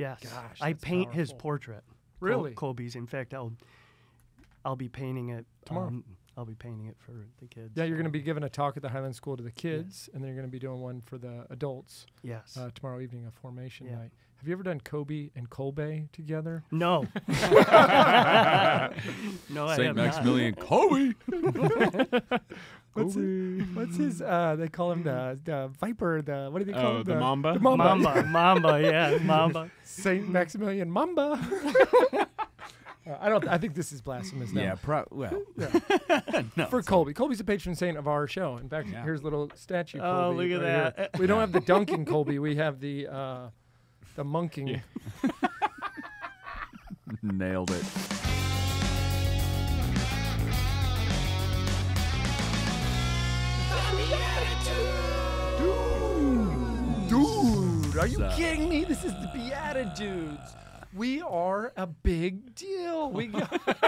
Yes, Gosh, I paint his powerful. portrait. Col- Really? Kolbe's. In fact, I'll I'll be painting it Tomorrow. um, I'll be painting it for the kids. Yeah, you're going to be giving a talk at the Highland School to the kids, and then you're going to be doing one for the adults Yes. uh, tomorrow evening, a formation Yeah. night. Have you ever done Kobe and Kolbe together? no. no, I St. have Maximilian Kolbe. What's, it, what's his? Uh, they call him the, the Viper. The what do they call Oh, him? the Mamba? The. Mamba. Mamba, Mamba, yeah, Mamba. Saint Maximilian Mamba. Uh, I don't. I think this is blasphemous now. Yeah, pro- well, no, for Kolbe. Kolbe's a patron saint of our show. In fact, Yeah. here's a little statue. Oh, look at right here. that. We don't have the dunking Kolbe. We have the uh, the monking. Yeah. nailed it. Dude, are you So- kidding me? This is the BeatiDudes. We are a big deal. We got,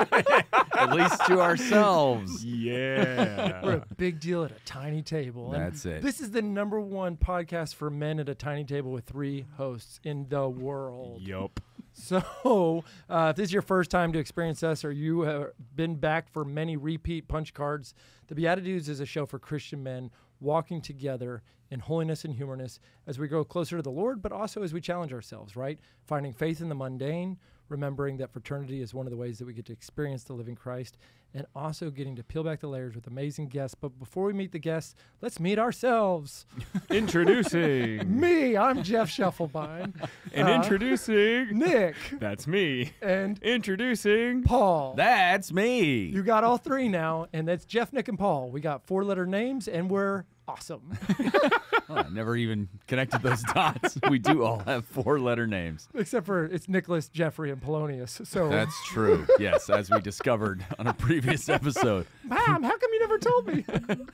At least to ourselves. Yeah. we're a big deal at a tiny table. And That's it. This is the number one podcast for men at a tiny table with three hosts in the world. yup. So, uh, if this is your first time to experience us, or you have been back for many repeat punch cards, the BeatiDudes is a show for Christian men walking together in holiness and humorness as we grow closer to the Lord, but also as we challenge ourselves, right? Finding faith in the mundane, remembering that fraternity is one of the ways that we get to experience the living Christ, and also getting to peel back the layers with amazing guests. But before we meet the guests, let's meet ourselves. Introducing. Me, I'm Jeff Schiefelbein. and Uh, introducing. Nick That's me. and Introducing. Paul. That's me. You got all three now, and that's Jeff, Nick, and Paul. We got four letter names, and we're awesome. Oh, I never even connected those dots. We do all have four letter names. Except for it's Nicholas, Jeffrey, and Polonius. So, That's true. Yes, as we discovered on a previous episode. Mom, how come you never told me?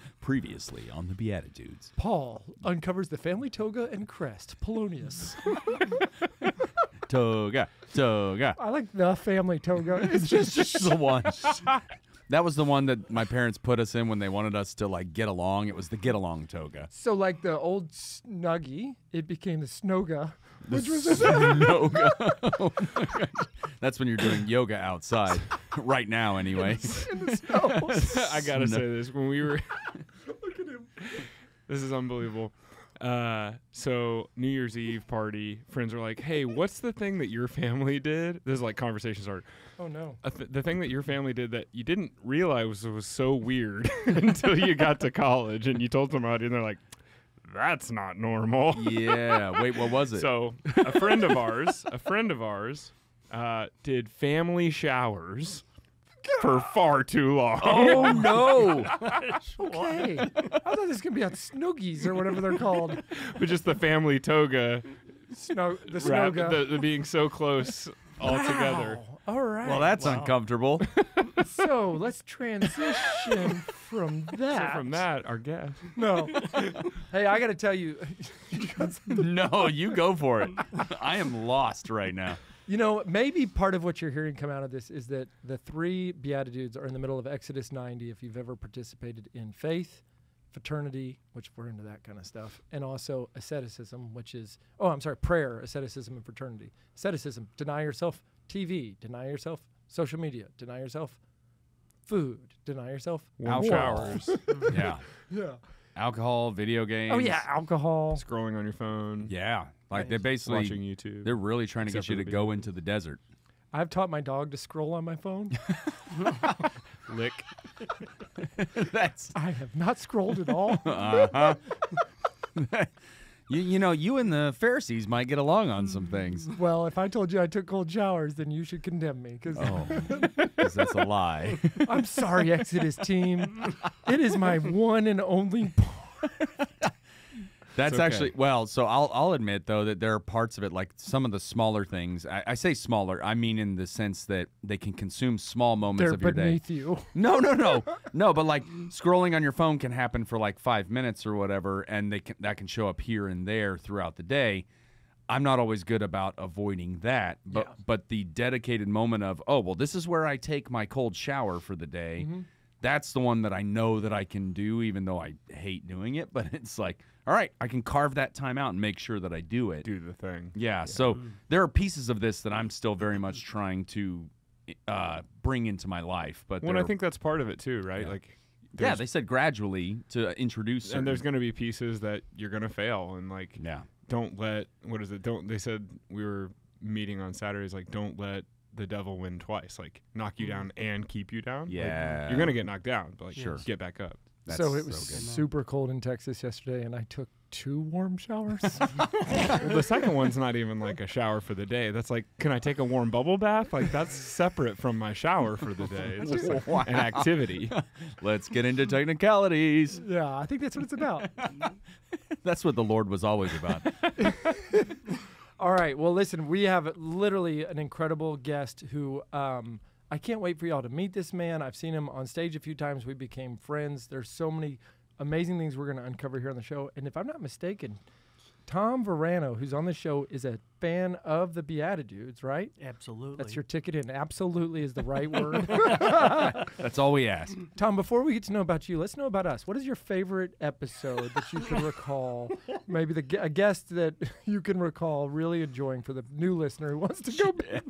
Previously on the BeatiDudes. Paul uncovers the family toga and crest. Polonius. Toga, toga. I like the family toga. It's just, Just the one. That was the one that my parents put us in when they wanted us to like get along. It was the get along toga. so like the old snuggie, it became the snoga. Which was Yoga. Oh. That's when you're doing yoga outside. Right now, anyway. in the snow. I gotta No. say this when we were. This is unbelievable. Uh, so New Year's Eve party, friends are like, "Hey, what's the thing that your family did?" This is like conversation started. oh no. Th- the thing that your family did that you didn't realize was, was so weird until you got to college and you told somebody, and they're like, "That's not normal." Yeah. Wait, what was it? So a friend of ours, a friend of ours, uh, did family showers for far too long. oh no. Okay. I thought this was gonna be on snoogies or whatever they're called. but just the family toga, Snow the wrap, snoga. the, the being so close all together. Wow. All right. Well, that's Wow. uncomfortable. so let's transition from that. So from that, our guest. no. hey, I got to tell you, no, you go for it. I am lost right now. You know, maybe part of what you're hearing come out of this is that the three BeatiDudes are in the middle of Exodus 90. If you've ever participated in faith, fraternity, which we're into that kind of stuff, and also asceticism, which is oh, I'm sorry, prayer, asceticism, and fraternity. Asceticism: deny yourself TV, deny yourself social media, deny yourself food, deny yourself Warm showers, Yeah. Yeah. Alcohol, video games. Oh yeah, alcohol. scrolling on your phone, Yeah. Like they're basically watching YouTube. they're really trying to Except get you to go video. into the desert. I've taught my dog to scroll on my phone. Lick. That's I have not scrolled at all. uh-huh. you, you know, you and the Pharisees might get along on some things. well, if I told you I took cold showers, then you should condemn me because Oh, 'cause that's a lie. I'm sorry, Exodus team. It is my one and only. That's okay. actually well. So I'll I'll admit though that there are parts of it, like some of the smaller things. I, I say smaller. I mean in the sense that they can consume small moments They're of your day. beneath you. No, no, no, no. But like scrolling on your phone can happen for like five minutes or whatever, and they can that can show up here and there throughout the day. I'm not always good about avoiding that, but Yeah. but the dedicated moment of oh well, this is where I take my cold shower for the day. Mm-hmm. That's the one that I know that I can do, even though I hate doing it. But it's like, all right, I can carve that time out and make sure that I do it. Do the thing. Yeah. So there are pieces of this that I'm still very much trying to uh, bring into my life. But Well, I think that's part of it too, right? Yeah. Like, yeah, they said gradually to introduce. and there's going to be pieces that you're going to fail, and like, yeah. don't let what is it? Don't they said we were meeting on Saturdays? Like, don't let the devil win twice. Like, knock you down mm. and keep you down. Like, Yeah. you're gonna get knocked down, but like, Sure. get back up. That's so it was so good. super cold in Texas yesterday, and I took two warm showers. well, the second one's not even like a shower for the day. That's like, can I take a warm bubble bath? Like, that's separate from my shower for the day. It's just like an activity. Let's get into technicalities. yeah, I think that's what it's about. That's what the Lord was always about. All right. Well, listen, we have literally an incredible guest who um, I can't wait for y'all to meet this man. I've seen him on stage a few times. We became friends. There's so many amazing things we're going to uncover here on the show. And if I'm not mistaken, Tom Varano, who's on the show, is a fan of the BeatiDudes, right? Absolutely. That's your ticket in. Absolutely is the right word. That's all we ask. Tom, before we get to know about you, let's know about us. What is your favorite episode that you can recall? Maybe the a guest that you can recall really enjoying for the new listener who wants to go back.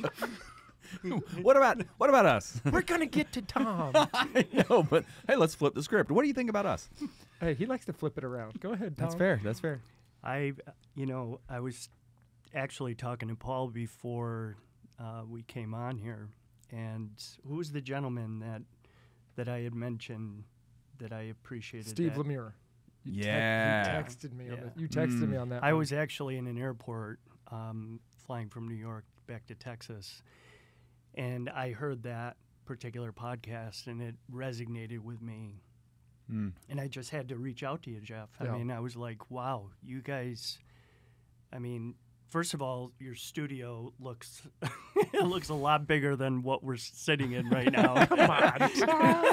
what about what about us? We're gonna get to Tom. I know, but hey, let's flip the script. What do you think about us? hey, he likes to flip it around. Go ahead, Tom. That's fair. That's fair. I, you know, I was actually talking to Paul before uh, we came on here, and who was the gentleman that that I had mentioned that I appreciated? Steve that? Lemire. You tec- Yeah. you texted me on Yeah. that. You texted me Mm. on that. I one. was actually in an airport um, flying from New York back to Texas, and I heard that particular podcast, and it resonated with me. Mm. And I just had to reach out to you, Jeff. Yeah. I mean, I was like, wow, you guys. I mean, first of all, your studio looks it looks a lot bigger than what we're sitting in right now. Come on.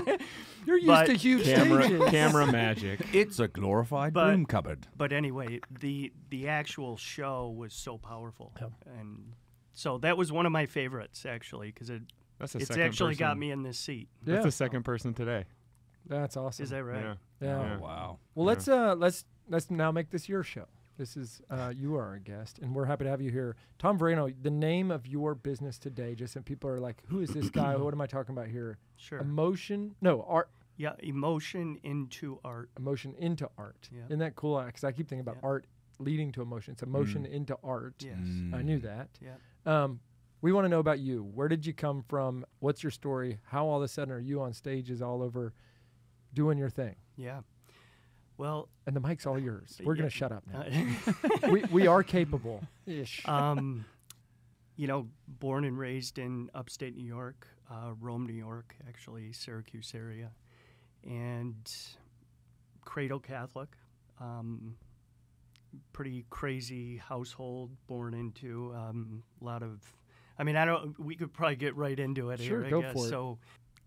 You're used but- to huge Camera, stages. camera magic. It's a glorified But- broom cupboard. but anyway, the the actual show was so powerful, Yep. and so that was one of my favorites actually because it That's the it's second actually got me in this seat. Yeah, That's the second person today. That's awesome. Is that right? Yeah. yeah. Yeah. Oh, wow. Well, let's uh let's let's now make this your show. This is uh, you are our guest, and we're happy to have you here, Tom Varano. The name of your business today, just so people are like, "Who is this guy? what am I talking about here?" Sure. Emotion, no art, yeah, emotion into art. emotion into art. Yeah. Isn't that cool? Because I keep thinking about Yeah. art leading to emotion. It's emotion into art. Yes. I knew that. Yeah. Um, we want to know about you. Where did you come from? What's your story? How all of a sudden are you on stages all over, doing your thing? Yeah. Well, And the mic's all yours. We're Yeah. gonna shut up now. uh, we we are capable. Ish. um, you know, born and raised in upstate New York, uh, Rome, New York, actually, Syracuse area, and cradle Catholic. Um, pretty crazy household, born into um, a lot of. I mean, I don't. We could probably get right into it Sure, here. I go guess. for it. So,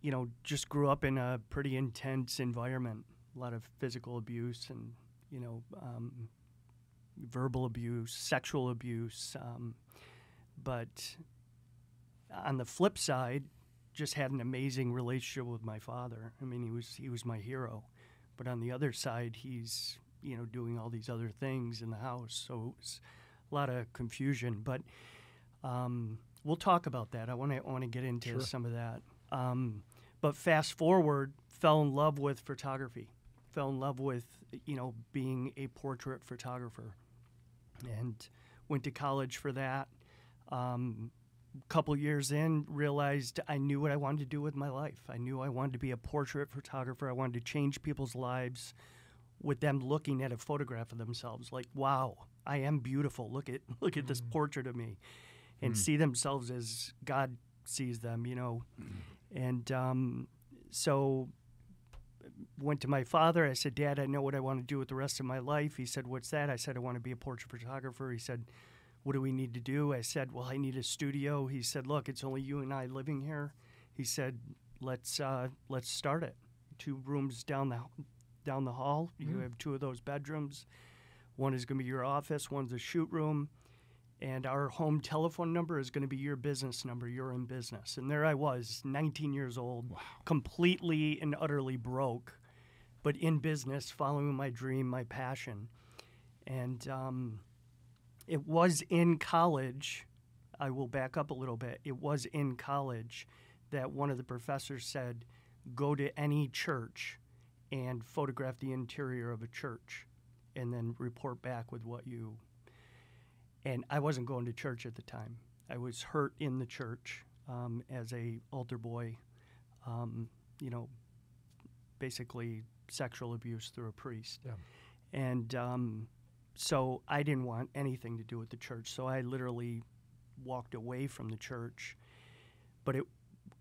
you know, just grew up in a pretty intense environment. A lot of physical abuse and you know um, verbal abuse, sexual abuse. Um, but on the flip side, just had an amazing relationship with my father. I mean, he was he was my hero. But on the other side, he's you know doing all these other things in the house. So it was a lot of confusion. But um, we'll talk about that. I want to want to get into Sure. some of that. Um, but fast forward, fell in love with photography. Fell in love with you know being a portrait photographer, and went to college for that. Um, couple years in, realized I knew what I wanted to do with my life. I knew I wanted to be a portrait photographer. I wanted to change people's lives with them looking at a photograph of themselves like, wow, I am beautiful. Look at look at this mm. portrait of me. And mm. see themselves as God sees them, you know. Mm. And um, so went to my father. I said, Dad, I know what I want to do with the rest of my life. He said, What's that? I said, I want to be a portrait photographer. He said, What do we need to do? I said, Well, I need a studio. He said, Look, it's only you and I living here. He said, Let's uh, let's start it. Two rooms down the down the hall. You have two of those bedrooms. One is going to be your office. One's a shoot room. And our home telephone number is going to be your business number. You're in business. And there I was, 19 years old, completely and utterly broke, but in business, following my dream, my passion. And um, it was in college. I will back up a little bit. It was in college that one of the professors said, go to any church and photograph the interior of a church and then report back with what you and I wasn't going to church at the time. I was hurt in the church um, as a altar boy, um, you know, basically sexual abuse through a priest. Yeah. And um, so I didn't want anything to do with the church. So I literally walked away from the church. But it,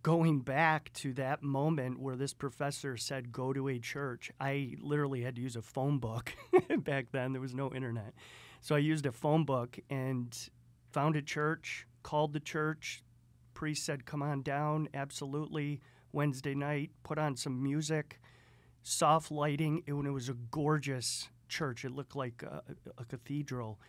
going back to that moment where this professor said, go to a church, I literally had to use a phone book back then. There was no internet. So I used a phone book and found a church, called the church. Priest said, Come on down. Absolutely. Wednesday night, put on some music, soft lighting. It, it was a gorgeous church. It looked like a, a cathedral.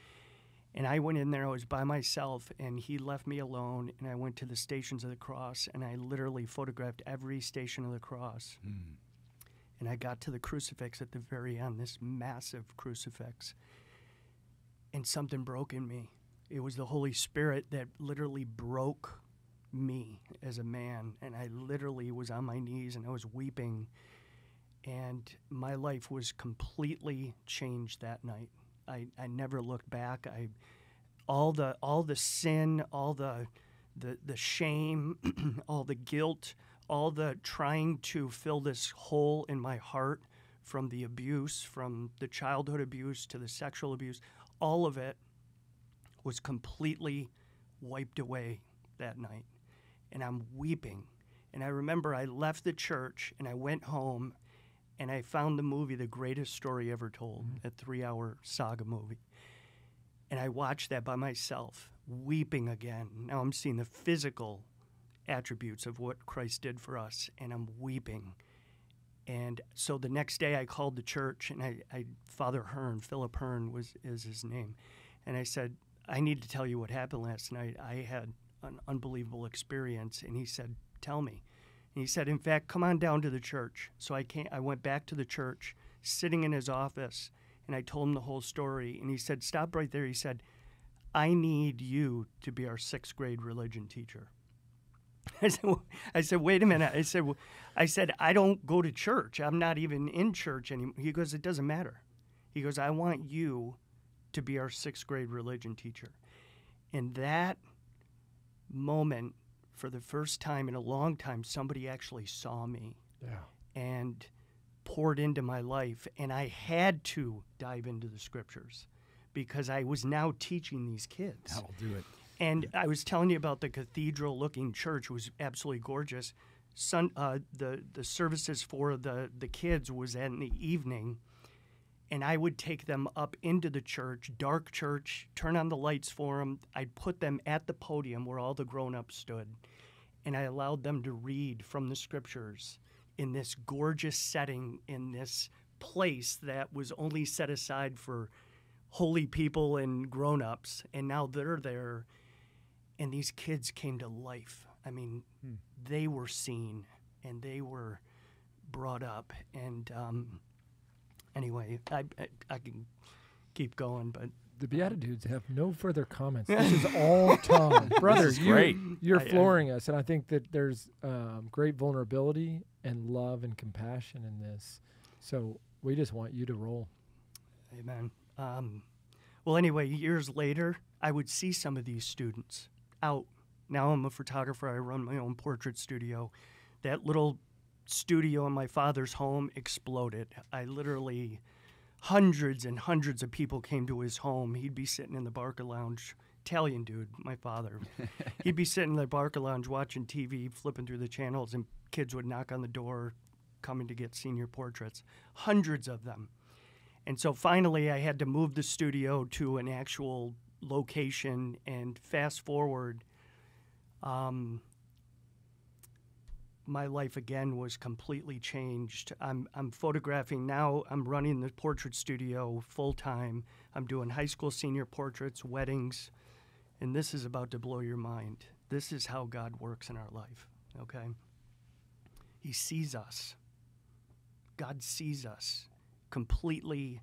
And I went in there, I was by myself, and he left me alone. And I went to the Stations of the Cross, and I literally photographed every station of the cross. Mm. And I got to the crucifix at the very end, this massive crucifix and something broke in me. It was the Holy Spirit that literally broke me as a man. And I literally was on my knees and I was weeping. And my life was completely changed that night. I, I never looked back. I all the all the sin, all the the, the shame, all the guilt, all the trying to fill this hole in my heart from the abuse, from the childhood abuse to the sexual abuse, all of it was completely wiped away that night. And I'm weeping. And I remember I left the church and I went home and I found the movie The Greatest Story Ever Told, mm-hmm. a three hour saga movie. And I watched that by myself, weeping again. Now I'm seeing the physical attributes of what Christ did for us, and I'm weeping. And so the next day I called the church and I, I Father Hearn, Philip Hearn was is his name. And I said, I need to tell you what happened last night. I had an unbelievable experience. And he said, Tell me. And he said, In fact, come on down to the church. So I came I went back to the church, sitting in his office, and I told him the whole story. And he said, Stop right there. He said, I need you to be our sixth grade religion teacher. I said, I said, wait a minute. I said, I said, I don't go to church. I'm not even in church anymore. He goes, it doesn't matter. He goes, I want you to be our sixth grade religion teacher. And that moment, for the first time in a long time, somebody actually saw me. Yeah. And poured into my life. And I had to dive into the scriptures because I was now teaching these kids. That'll do it. And I was telling you about the cathedral-looking church was absolutely gorgeous. Sun, uh, the the services for the the kids was in the evening, and I would take them up into the church, dark church, turn on the lights for them. I'd put them at the podium where all the grown-ups stood, and I allowed them to read from the scriptures in this gorgeous setting in this place that was only set aside for holy people and grown-ups, and now they're there and these kids came to life. I mean, hmm. they were seen and they were brought up. And um, anyway, I, I, I can keep going, but the BeatiDudes have no further comments. This is all Tom. Brother, you, great. you're I, flooring I, us. And I think that there's um, great vulnerability and love and compassion in this. So we just want you to roll. Amen. Um, well, anyway, years later, I would see some of these students out. Now I'm a photographer. I run my own portrait studio. That little studio in my father's home exploded. I literally, hundreds and hundreds of people came to his home. He'd be sitting in the Barca Lounge. Italian dude, my father. He'd be sitting in the Barca Lounge watching TV, flipping through the channels, and kids would knock on the door coming to get senior portraits. Hundreds of them. And so finally, I had to move the studio to an actual location and fast forward um, my life again was completely changed. I'm, I'm photographing now. I'm running the portrait studio full time. I'm doing high school senior portraits, weddings, And this is about to blow your mind. This is how God works in our life, okay? He sees us. God sees us completely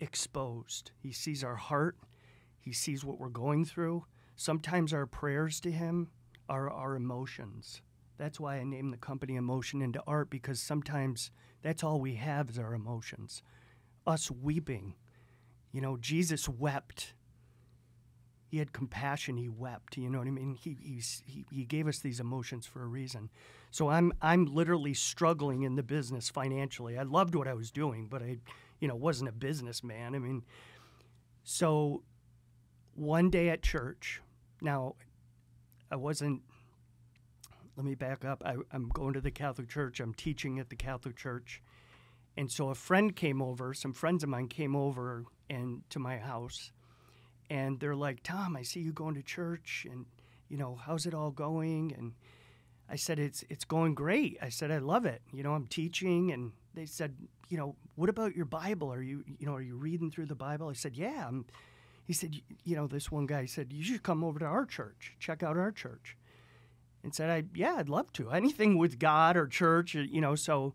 exposed. He sees our heart, He sees what we're going through. Sometimes our prayers to Him are our emotions. That's why I named the company Emotion into Art because sometimes that's all we have is our emotions. Us weeping. You know, Jesus wept. He had compassion. He wept. You know what I mean? He, he, he gave us these emotions for a reason. So I'm, I'm literally struggling in the business financially. I loved what I was doing, but I, you know, wasn't a businessman. I mean, so one day at church, now I wasn't let me back up. I, am going to the Catholic Church. I'm teaching at the Catholic Church. And so a friend came over, some friends of mine came over and to my house. And they're like, Tom, I see you going to church and you know, how's it all going? And I said, It's it's going great. I said, I love it. You know, I'm teaching and they said, you know, what about your Bible? Are you you know, are you reading through the Bible? I said, Yeah. I'm, he said, you know, this one guy said, You should come over to our church, check out our church and said, "I yeah, I'd love to. Anything with God or church, uh, you know." So,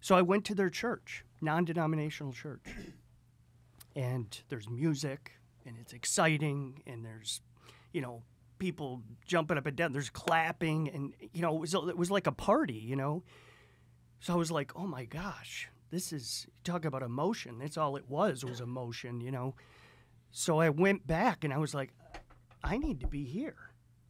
so I went to their church, non-denominational church, and there's music, and it's exciting, and there's, you know, people jumping up and down. There's clapping, and you know, it was it was like a party, you know. So I was like, "Oh my gosh, this is talk about emotion. That's all it was was emotion, you know." So I went back, and I was like, "I need to be here."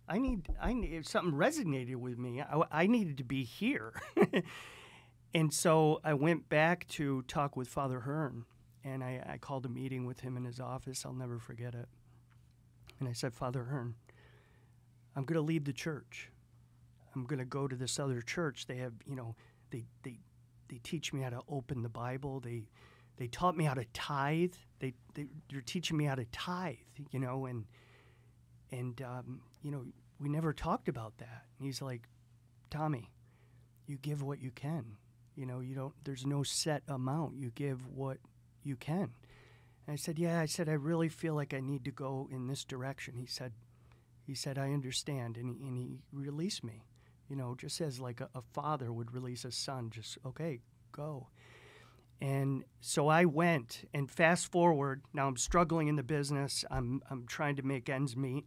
I need, I need something resonated with me. I, I needed to be here. and so I went back to talk with Father Hearn, and I, I called a meeting with him in his office. I'll never forget it. And I said, Father Hearn, I'm going to leave the church. I'm going to go to this other church. They have, you know, they, they, they teach me how to open the Bible. They, they taught me how to tithe. They, they, they're teaching me how to tithe, you know, and, and um, you know, we never talked about that. And he's like, Tommy, you give what you can. You know, you don't. There's no set amount. You give what you can. And I said, yeah. I said, I really feel like I need to go in this direction. He said, he said, I understand, and he, and he released me. You know, just as like a, a father would release a son. Just okay, go. And so I went, and fast forward, now I'm struggling in the business. I'm, I'm trying to make ends meet.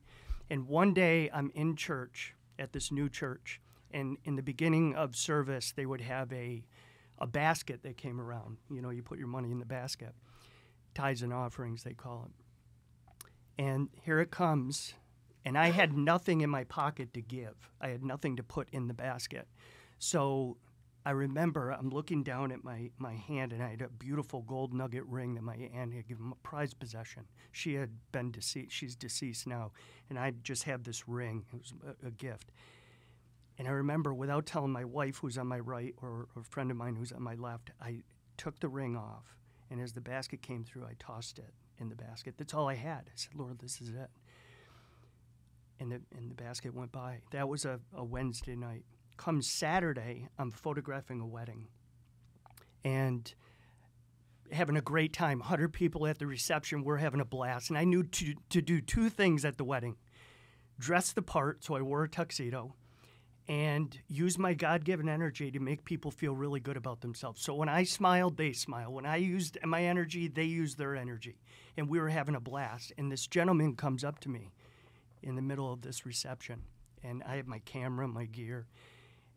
And one day I'm in church at this new church, and in the beginning of service, they would have a, a basket that came around. You know, you put your money in the basket, tithes and offerings, they call it. And here it comes, and I had nothing in my pocket to give. I had nothing to put in the basket. So I remember I'm looking down at my, my hand, and I had a beautiful gold nugget ring that my aunt had given me, a prized possession. She had been deceased; she's deceased now, and I just had this ring. It was a, a gift. And I remember, without telling my wife, who's on my right, or, or a friend of mine who's on my left, I took the ring off, and as the basket came through, I tossed it in the basket. That's all I had. I said, "Lord, this is it." And the and the basket went by. That was a, a Wednesday night come Saturday, I'm photographing a wedding and having a great time. 100 people at the reception. We're having a blast. And I knew to, to do two things at the wedding dress the part, so I wore a tuxedo, and use my God given energy to make people feel really good about themselves. So when I smiled, they smiled. When I used my energy, they used their energy. And we were having a blast. And this gentleman comes up to me in the middle of this reception. And I have my camera, my gear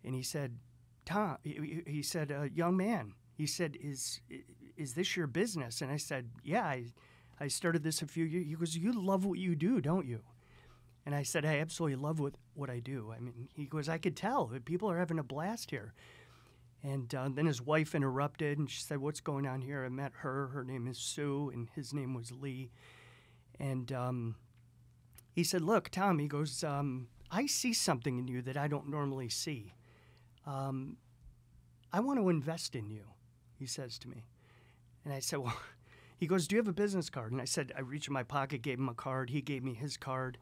and he said, Tom, he, said, uh, young man, he said, is is this your business? And I said, yeah, I, I started this a few years. He goes, you love what you do, don't you? And I said, I absolutely love what, what I do. I mean, he goes, I could tell. That people are having a blast here. And uh, then his wife interrupted and she said, What's going on here? I met her. Her name is Sue, and his name was Lee. And um, he said, Look, Tom, he goes, um, I see something in you that I don't normally see um, I want to invest in you, he says to me. And I said, Well, he goes, Do you have a business card? And I said, I reached in my pocket, gave him a card. He gave me his card.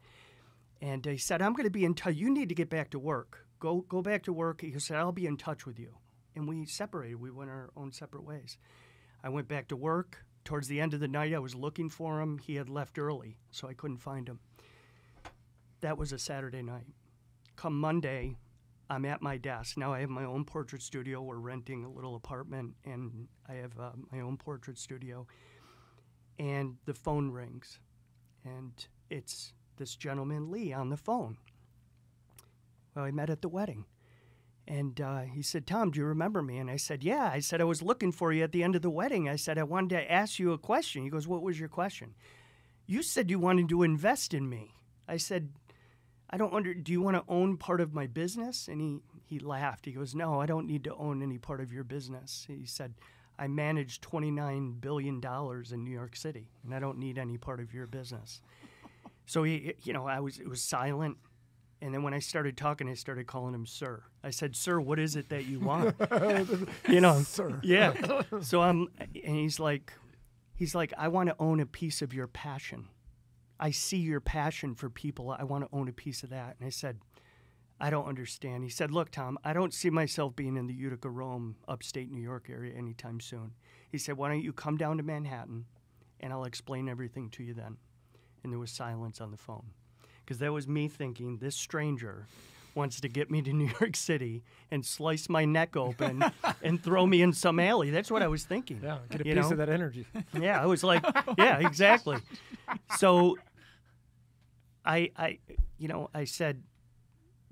And he said, I'm going to be in touch. You need to get back to work. Go, go back to work. He said, I'll be in touch with you. And we separated. We went our own separate ways. I went back to work. Towards the end of the night, I was looking for him. He had left early, so I couldn't find him. that was a Saturday night. Come Monday, I'm at my desk. Now I have my own portrait studio. We're renting a little apartment, and I have uh, my own portrait studio. And the phone rings, and it's this gentleman, Lee, on the phone. Well, I met at the wedding. And uh, he said, Tom, do you remember me? And I said, Yeah. I said, I was looking for you at the end of the wedding. I said, I wanted to ask you a question. He goes, What was your question? You said you wanted to invest in me. I said, I don't wonder, do you want to own part of my business? And he, he laughed. He goes, No, I don't need to own any part of your business. He said, I manage $29 billion in New York City, and I don't need any part of your business. So he, you know, I was, it was silent. And then when I started talking, I started calling him sir. I said, "Sir, what is it that you want?" you know, Sir. Yeah. So I'm, and he's like, he's like, "I want to own a piece of your passion. I see your passion for people. I want to own a piece of that." And I said, "I don't understand." He said, "Look, Tom, I don't see myself being in the Utica, Rome, upstate New York area anytime soon." He said, "Why don't you come down to Manhattan, and I'll explain everything to you then." And there was silence on the phone because that was me thinking this stranger wants to get me to New York City and slice my neck open and throw me in some alley. That's what I was thinking. Yeah, get a You piece know? of that energy. Yeah, I was like, yeah, exactly. So I, I, you know, I said,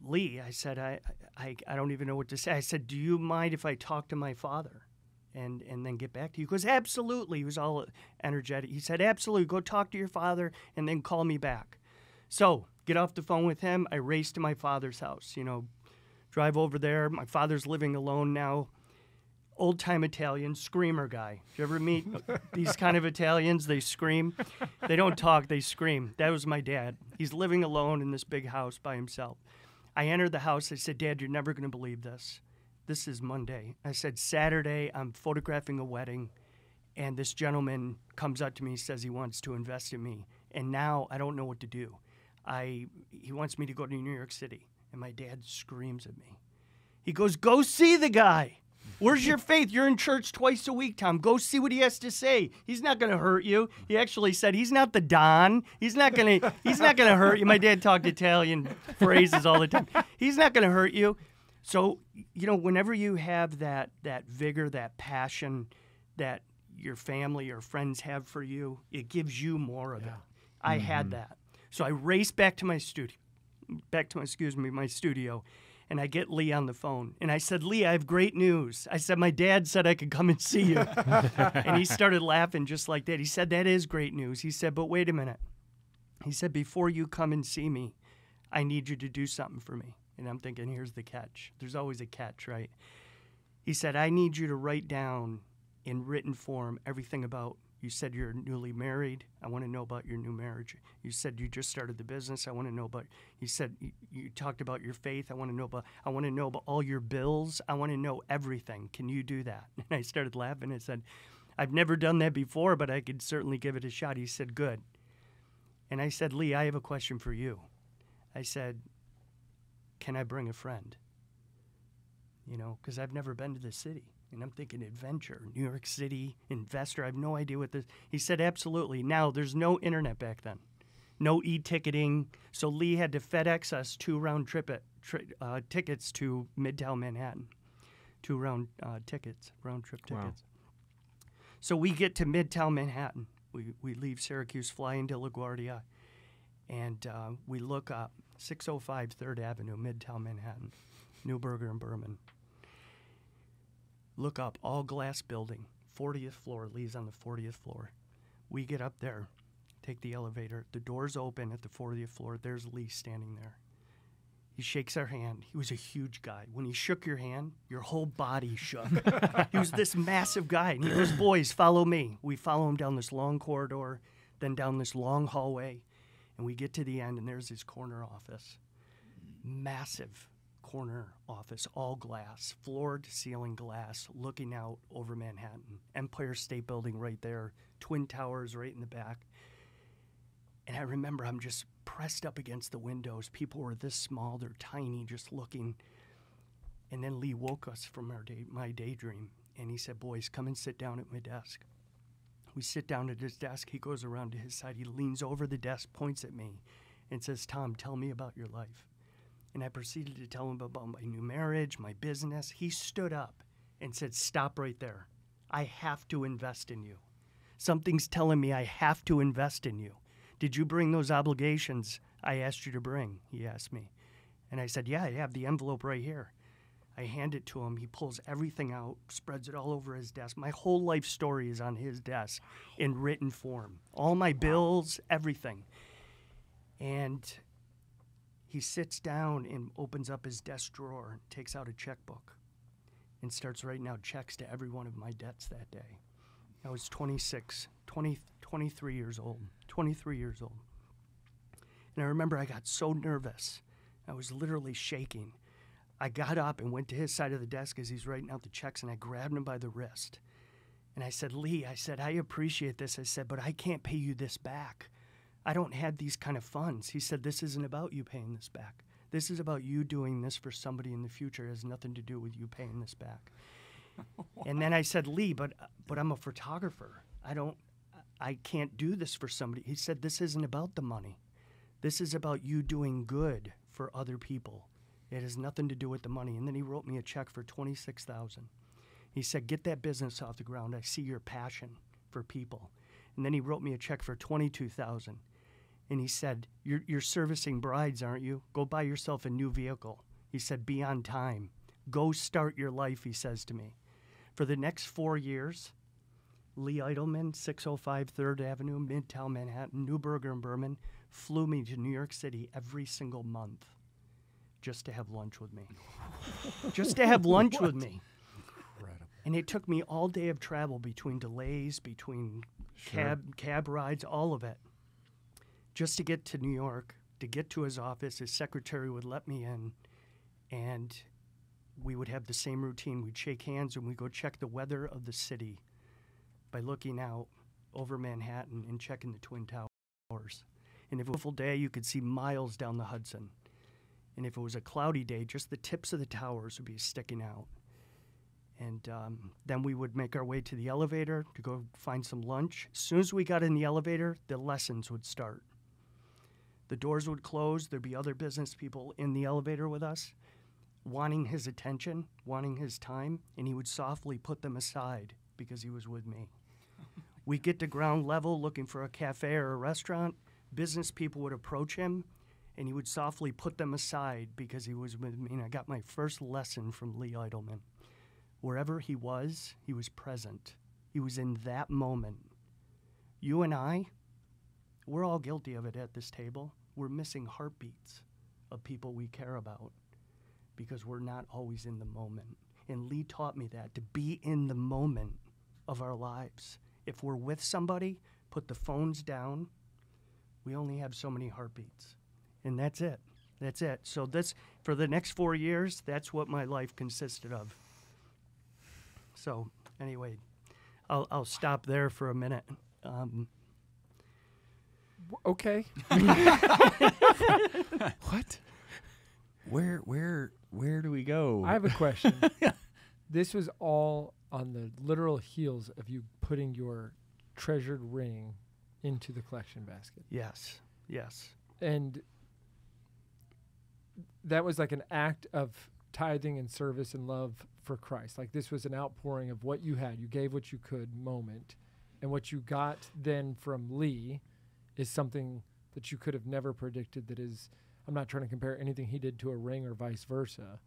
Lee, I said, I, I, I don't even know what to say. I said, do you mind if I talk to my father? And, and then get back to you. Because absolutely. He was all energetic. He said, absolutely. Go talk to your father and then call me back. So get off the phone with him. I race to my father's house. You know, drive over there. My father's living alone now. Old time Italian, screamer guy. Do you ever meet these kind of Italians? They scream. They don't talk, they scream. That was my dad. He's living alone in this big house by himself. I entered the house. I said, Dad, you're never going to believe this. This is Monday. I said, Saturday, I'm photographing a wedding, and this gentleman comes up to me, says he wants to invest in me. And now I don't know what to do. I, he wants me to go to New York City. And my dad screams at me. He goes, Go see the guy. Where's your faith? You're in church twice a week, Tom. Go see what he has to say. He's not going to hurt you. He actually said he's not the Don. He's not going to he's not going to hurt you. My dad talked Italian phrases all the time. He's not going to hurt you. So, you know, whenever you have that that vigor, that passion that your family or friends have for you, it gives you more of it. I had mm-hmm. that. So I raced back to my studio back to my excuse me my studio and I get Lee on the phone. And I said Lee I have great news. I said my dad said I could come and see you. And he started laughing just like that. He said that is great news. He said but wait a minute. He said before you come and see me I need you to do something for me. And I'm thinking here's the catch. There's always a catch right? He said I need you to write down in written form everything about you said you're newly married. I want to know about your new marriage. You said you just started the business. I want to know about. You said you, you talked about your faith. I want to know about. I want to know about all your bills. I want to know everything. Can you do that? And I started laughing and said, "I've never done that before, but I could certainly give it a shot." He said, "Good." And I said, "Lee, I have a question for you." I said, "Can I bring a friend?" You know, because I've never been to the city. And I'm thinking adventure, New York City, investor. I have no idea what this. He said, absolutely. Now, there's no internet back then, no e ticketing. So Lee had to FedEx us two round trip it, tri- uh, tickets to Midtown Manhattan, two round uh, tickets, round trip Wow. tickets. So we get to Midtown Manhattan. We, we leave Syracuse, fly into LaGuardia, and uh, we look up 605 3rd Avenue, Midtown Manhattan, Neuberger and Berman look up all glass building 40th floor lee's on the 40th floor. We get up there take the elevator the doors open at the 40th floor there's lee standing there. He shakes our hand. He was a huge guy. When he shook your hand your whole body shook. He was this massive guy and he goes boys follow me. We follow him down this long corridor then down this long hallway and we get to the end and there's his corner office. Massive corner office, all glass, floor to ceiling glass, looking out over Manhattan. Empire State Building right there, Twin Towers right in the back. And I remember I'm just pressed up against the windows. People were this small, they're tiny, just looking. And then Lee woke us from our day, my daydream, and he said, "Boys, come and sit down at my desk." We sit down at his desk. He goes around to his side. He leans over the desk, points at me, and says, Tom, tell me about your life. And I proceeded to tell him about my new marriage, my business. He stood up and said, Stop right there. I have to invest in you. Something's telling me I have to invest in you. Did you bring those obligations I asked you to bring? He asked me. And I said, Yeah, I have the envelope right here. I hand it to him. He pulls everything out, spreads it all over his desk. My whole life story is on his desk in written form. All my bills, everything. And he sits down and opens up his desk drawer, and takes out a checkbook, and starts writing out checks to every one of my debts that day. I was 26, 20, 23 years old. 23 years old. And I remember I got so nervous. I was literally shaking. I got up and went to his side of the desk as he's writing out the checks, and I grabbed him by the wrist. And I said, Lee, I said, I appreciate this. I said, but I can't pay you this back. I don't have these kind of funds. He said, This isn't about you paying this back. This is about you doing this for somebody in the future. It has nothing to do with you paying this back. and then I said, Lee, but but I'm a photographer. I don't I can't do this for somebody. He said, This isn't about the money. This is about you doing good for other people. It has nothing to do with the money. And then he wrote me a check for 26000 He said, Get that business off the ground. I see your passion for people. And then he wrote me a check for 22000 And he said, you're, you're servicing brides, aren't you? Go buy yourself a new vehicle. He said, Be on time. Go start your life, he says to me. For the next four years, Lee Eidelman, 605 3rd Avenue, Midtown Manhattan, Neuberger and Berman, flew me to New York City every single month just to have lunch with me. just to have lunch with me. Incredible. And it took me all day of travel between delays, between Sure. cab cab rides, all of it, just to get to New York, to get to his office. His secretary would let me in, and we would have the same routine. We'd shake hands and we'd go check the weather of the city by looking out over Manhattan and checking the Twin Towers. And if it was a beautiful day, you could see miles down the Hudson. And if it was a cloudy day, just the tips of the towers would be sticking out. And um, then we would make our way to the elevator to go find some lunch. As soon as we got in the elevator, the lessons would start. The doors would close. There'd be other business people in the elevator with us, wanting his attention, wanting his time, and he would softly put them aside because he was with me. we get to ground level looking for a cafe or a restaurant. Business people would approach him, and he would softly put them aside because he was with me. And I got my first lesson from Lee Eidelman. Wherever he was, he was present. He was in that moment. You and I, we're all guilty of it at this table. We're missing heartbeats of people we care about because we're not always in the moment. And Lee taught me that to be in the moment of our lives. If we're with somebody, put the phones down. We only have so many heartbeats. And that's it. That's it. So this for the next 4 years, that's what my life consisted of. So, anyway, I'll, I'll stop there for a minute. Um, Okay. What? Where where where do we go? I have a question. this was all on the literal heels of you putting your treasured ring into the collection basket. yes, yes. And that was like an act of tithing and service and love for Christ. Like this was an outpouring of what you had. You gave what you could moment. And what you got then from Lee is something that you could have never predicted that is I'm not trying to compare anything he did to a ring or vice versa.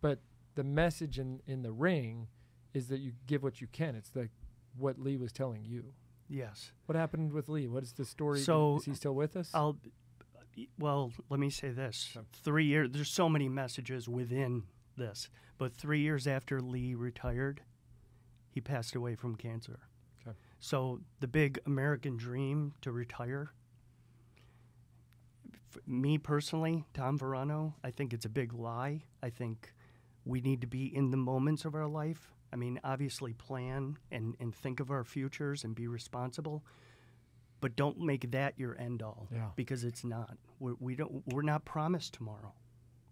But the message in, in the ring is that you give what you can. It's like what Lee was telling you. Yes. What happened with Lee? What is the story? So, is he still with us? I'll well, let me say this. Sure. 3 years there's so many messages within this. But 3 years after Lee retired, he passed away from cancer. So, the big American dream to retire me personally, Tom Varano, I think it's a big lie. I think we need to be in the moments of our life. I mean, obviously plan and, and think of our futures and be responsible, but don't make that your end all Yeah. because it's not. We're, we don't, we're not promised tomorrow.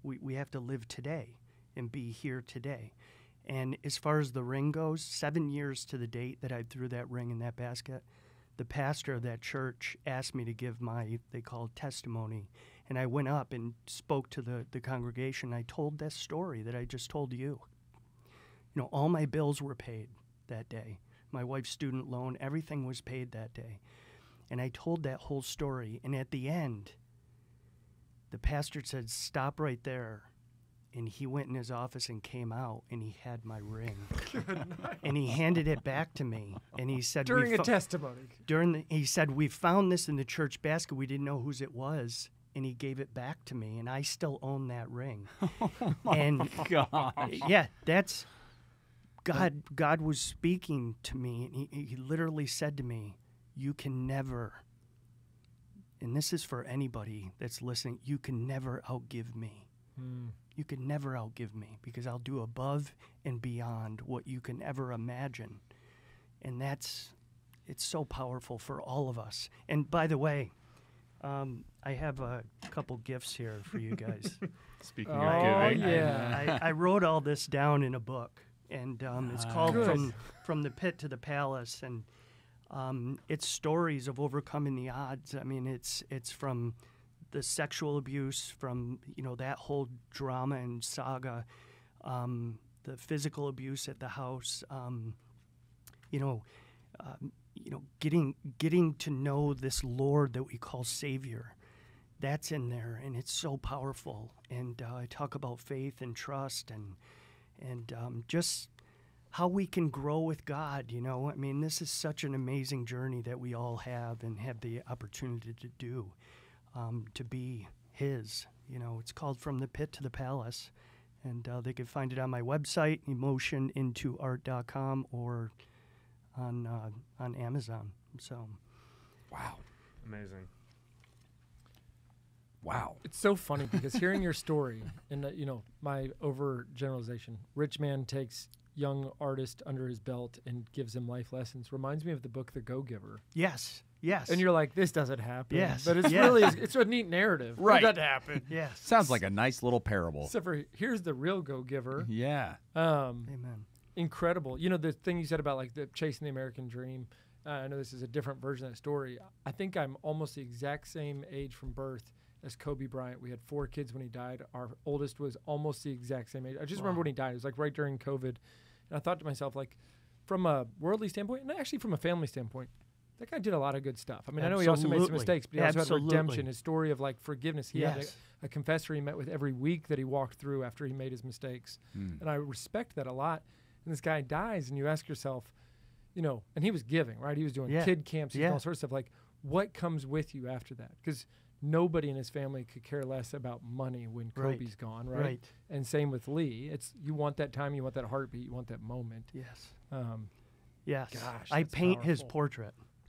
We, we have to live today and be here today. And as far as the ring goes, seven years to the date that I threw that ring in that basket, the pastor of that church asked me to give my they call testimony, and I went up and spoke to the the congregation. I told that story that I just told you. You know, all my bills were paid that day. My wife's student loan, everything was paid that day. And I told that whole story. And at the end, the pastor said, Stop right there. And he went in his office and came out and he had my ring. and he handed it back to me. And he said, During "We a testimony. during the, he said we found this in the church basket we didn't know whose it was and he gave it back to me and i still own that ring oh and yeah that's god god was speaking to me and he, he literally said to me you can never and this is for anybody that's listening you can never outgive me hmm. You can never outgive me because i'll do above and beyond what you can ever imagine and that's it's so powerful for all of us. And by the way, um, I have a couple gifts here for you guys. Speaking Oh, of giving, yeah. I, I wrote all this down in a book, and um, it's called Good. from from the pit to the palace, and um, it's stories of overcoming the odds. I mean, it's it's from the sexual abuse, from you know that whole drama and saga, um, the physical abuse at the house. Um, you know, um, you know, getting getting to know this Lord that we call Savior. That's in there, and it's so powerful. And uh, I talk about faith and trust, and and um, just how we can grow with God. You know, I mean, this is such an amazing journey that we all have and have the opportunity to do, um, to be His. You know, it's called From the Pit to the Palace, and uh, they can find it on my website, emotionintoart.com, or on uh, on Amazon. So Wow. amazing. Wow. It's so funny because hearing your story and uh, you know my overgeneralization, rich man takes young artist under his belt and gives him life lessons reminds me of the book The Go Giver. yes, yes, And you're like, this doesn't happen. Yes, but it's yes. really it's a neat narrative. It Right. doesn't happen. yes. Sounds like a nice little parable. Except for here's the real Go Giver. Yeah. Um, Amen. incredible. You know the thing you said about like the chasing the American dream. Uh, I know this is a different version of that story. I think I'm almost the exact same age from birth as Kobe Bryant. We had four kids when he died. Our oldest was almost the exact same age. I just remember when he died. It was like right during COVID, and I thought to myself like, from a worldly standpoint, and actually from a family standpoint. That guy did a lot of good stuff. I mean, I know he also made some mistakes, but he also Absolutely. had redemption. His story of like forgiveness. He had Yes. a, a confessor he met with every week that he walked through after he made his mistakes, and I respect that a lot. And this guy dies, and you ask yourself, you know, and he was giving, right? He was doing Yeah. kid camps, he was doing Yeah. all sorts of stuff. Like, what comes with you after that? Because nobody in his family could care less about money when Right. Kobe's gone, right? Right. And same with Lee. It's you want that time, you want that heartbeat, you want that moment. Yes. Um, Yes. Gosh, I that's paint his powerful.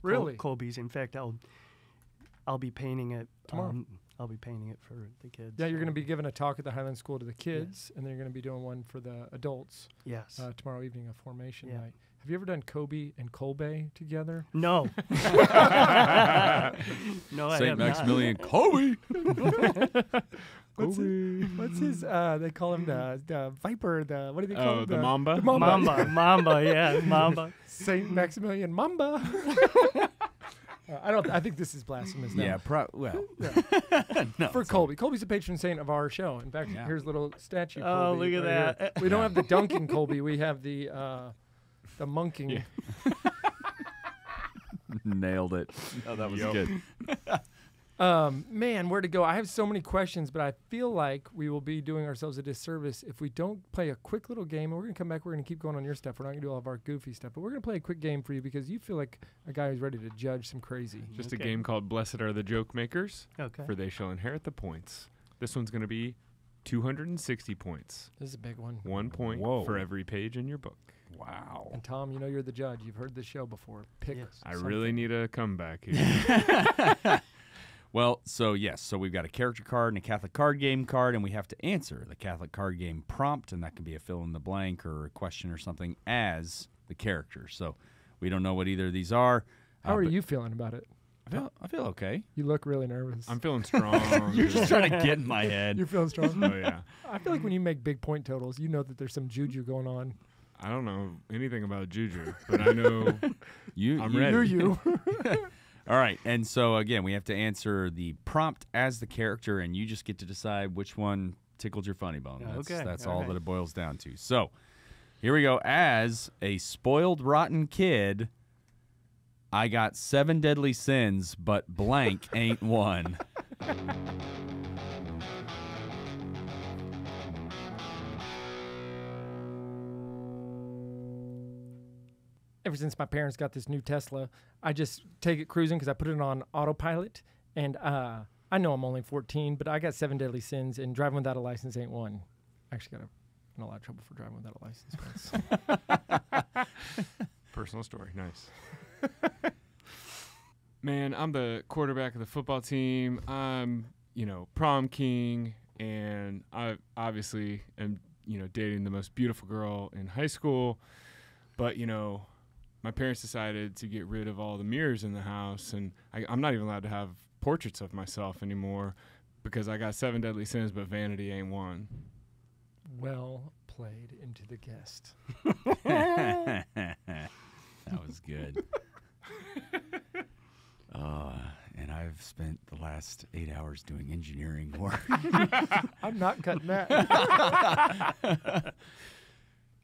Portrait. Col- Really? Kobe's. In fact, I'll I'll be painting it Tomorrow. um, I'll be painting it for the kids. yeah, you're going to be giving a talk at the Highland School to the kids, and then you're going to be doing one for the adults Yes. uh, tomorrow evening, a formation Yeah. night. Have you ever done Kobe and Kolbe together? no. no, I St. have Maximilian Kobe. What's, his, what's his? Uh, they call him the, the Viper. The what do they call Oh, him? the Mamba? The. Mamba. Mamba. Mamba. Yeah. Mamba. Saint Maximilian Mamba. Uh, I don't. I think this is blasphemous. Now. Yeah, pro- well. no, For it's Kolbe, Kolbe's the patron saint of our show. In fact, Yeah. here's a little statue. Oh, Kolbe look at right here. that. We don't have the dunking Kolbe. We have the uh, the monking. Yeah. Nailed it. Oh, that was Yup. good. Um, man, where to go? I have so many questions, but I feel like we will be doing ourselves a disservice if we don't play a quick little game. And we're gonna come back. We're gonna keep going on your stuff. We're not gonna do all of our goofy stuff, but we're gonna play a quick game for you because you feel like a guy who's ready to judge some crazy. Just Okay. a game called Blessed Are the Joke Makers, Okay. for they shall inherit the points. This one's going to be 260 points. This is a big one. One point Whoa. for every page in your book. Wow. And Tom, you know you're the judge. You've heard this show before. Pick. Yes. I really need a comeback here. Well, so yes, so we've got a character card and a Catholic card game card, and we have to answer the Catholic card game prompt, and that can be a fill in the blank or a question or something as the character. So we don't know what either of these are. How uh, are you feeling about it? I feel, I feel okay. You look really nervous. I'm feeling strong. You're just trying to get in my head. You're feeling strong. oh, yeah. I feel like when you make big point totals, you know that there's some juju going on. I don't know anything about Juju, but I know You, I'm you- ready. you. All right, and so again, we have to answer the prompt as the character, and you just get to decide which one tickled your funny bone. That's, Okay, that's all all right. that it boils down to. So, here we go. As a spoiled, rotten kid, I got seven deadly sins, but blank ain't one. Ever since my parents got this new Tesla, I just take it cruising because I put it on autopilot. And uh, I know I'm only 14, but I got seven deadly sins, and driving without a license ain't one. I actually got a, in a lot of trouble for driving without a license once. Personal story. Nice. Man, I'm the quarterback of the football team. I'm, you know, prom king, and I obviously am, you know, dating the most beautiful girl in high school. But, you know, my parents decided to get rid of all the mirrors in the house, and I, I'm not even allowed to have portraits of myself anymore because I got seven deadly sins, but vanity ain't one. well played into the guest. that was good. Uh, and I've spent the last eight hours doing engineering work. I'm not cutting that.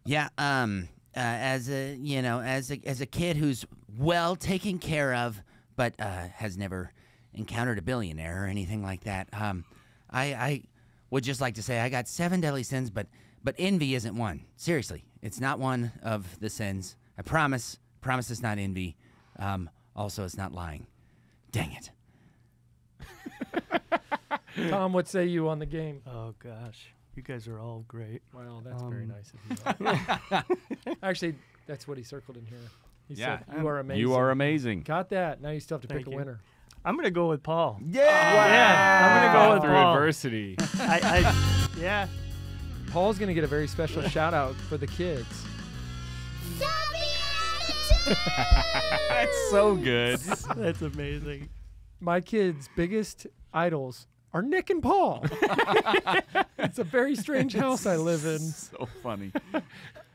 Yeah, um, uh, as a you know, as a as a kid who's well taken care of, but uh, has never encountered a billionaire or anything like that. Um, I I would just like to say I got seven deadly sins, but but envy isn't one. Seriously, it's not one of the sins. I promise. Promise it's not envy. Um, also, it's not lying. Dang it. Tom, what say you on the game? Oh gosh, you guys are all great. Well, that's very Um, nice of you. Actually, that's what he circled in here. He Yeah. said, "You are amazing." You are amazing. Got that. Now you still have to Thank pick a winner. I'm gonna go with Paul. Yeah. Yeah, I'm gonna go with Through Paul. adversity. I, I, yeah. Paul's going to get a very special shout out for the kids. That's so good. That's amazing. My kids' biggest idols are Nick and Paul. it's a very strange house I live in. so funny.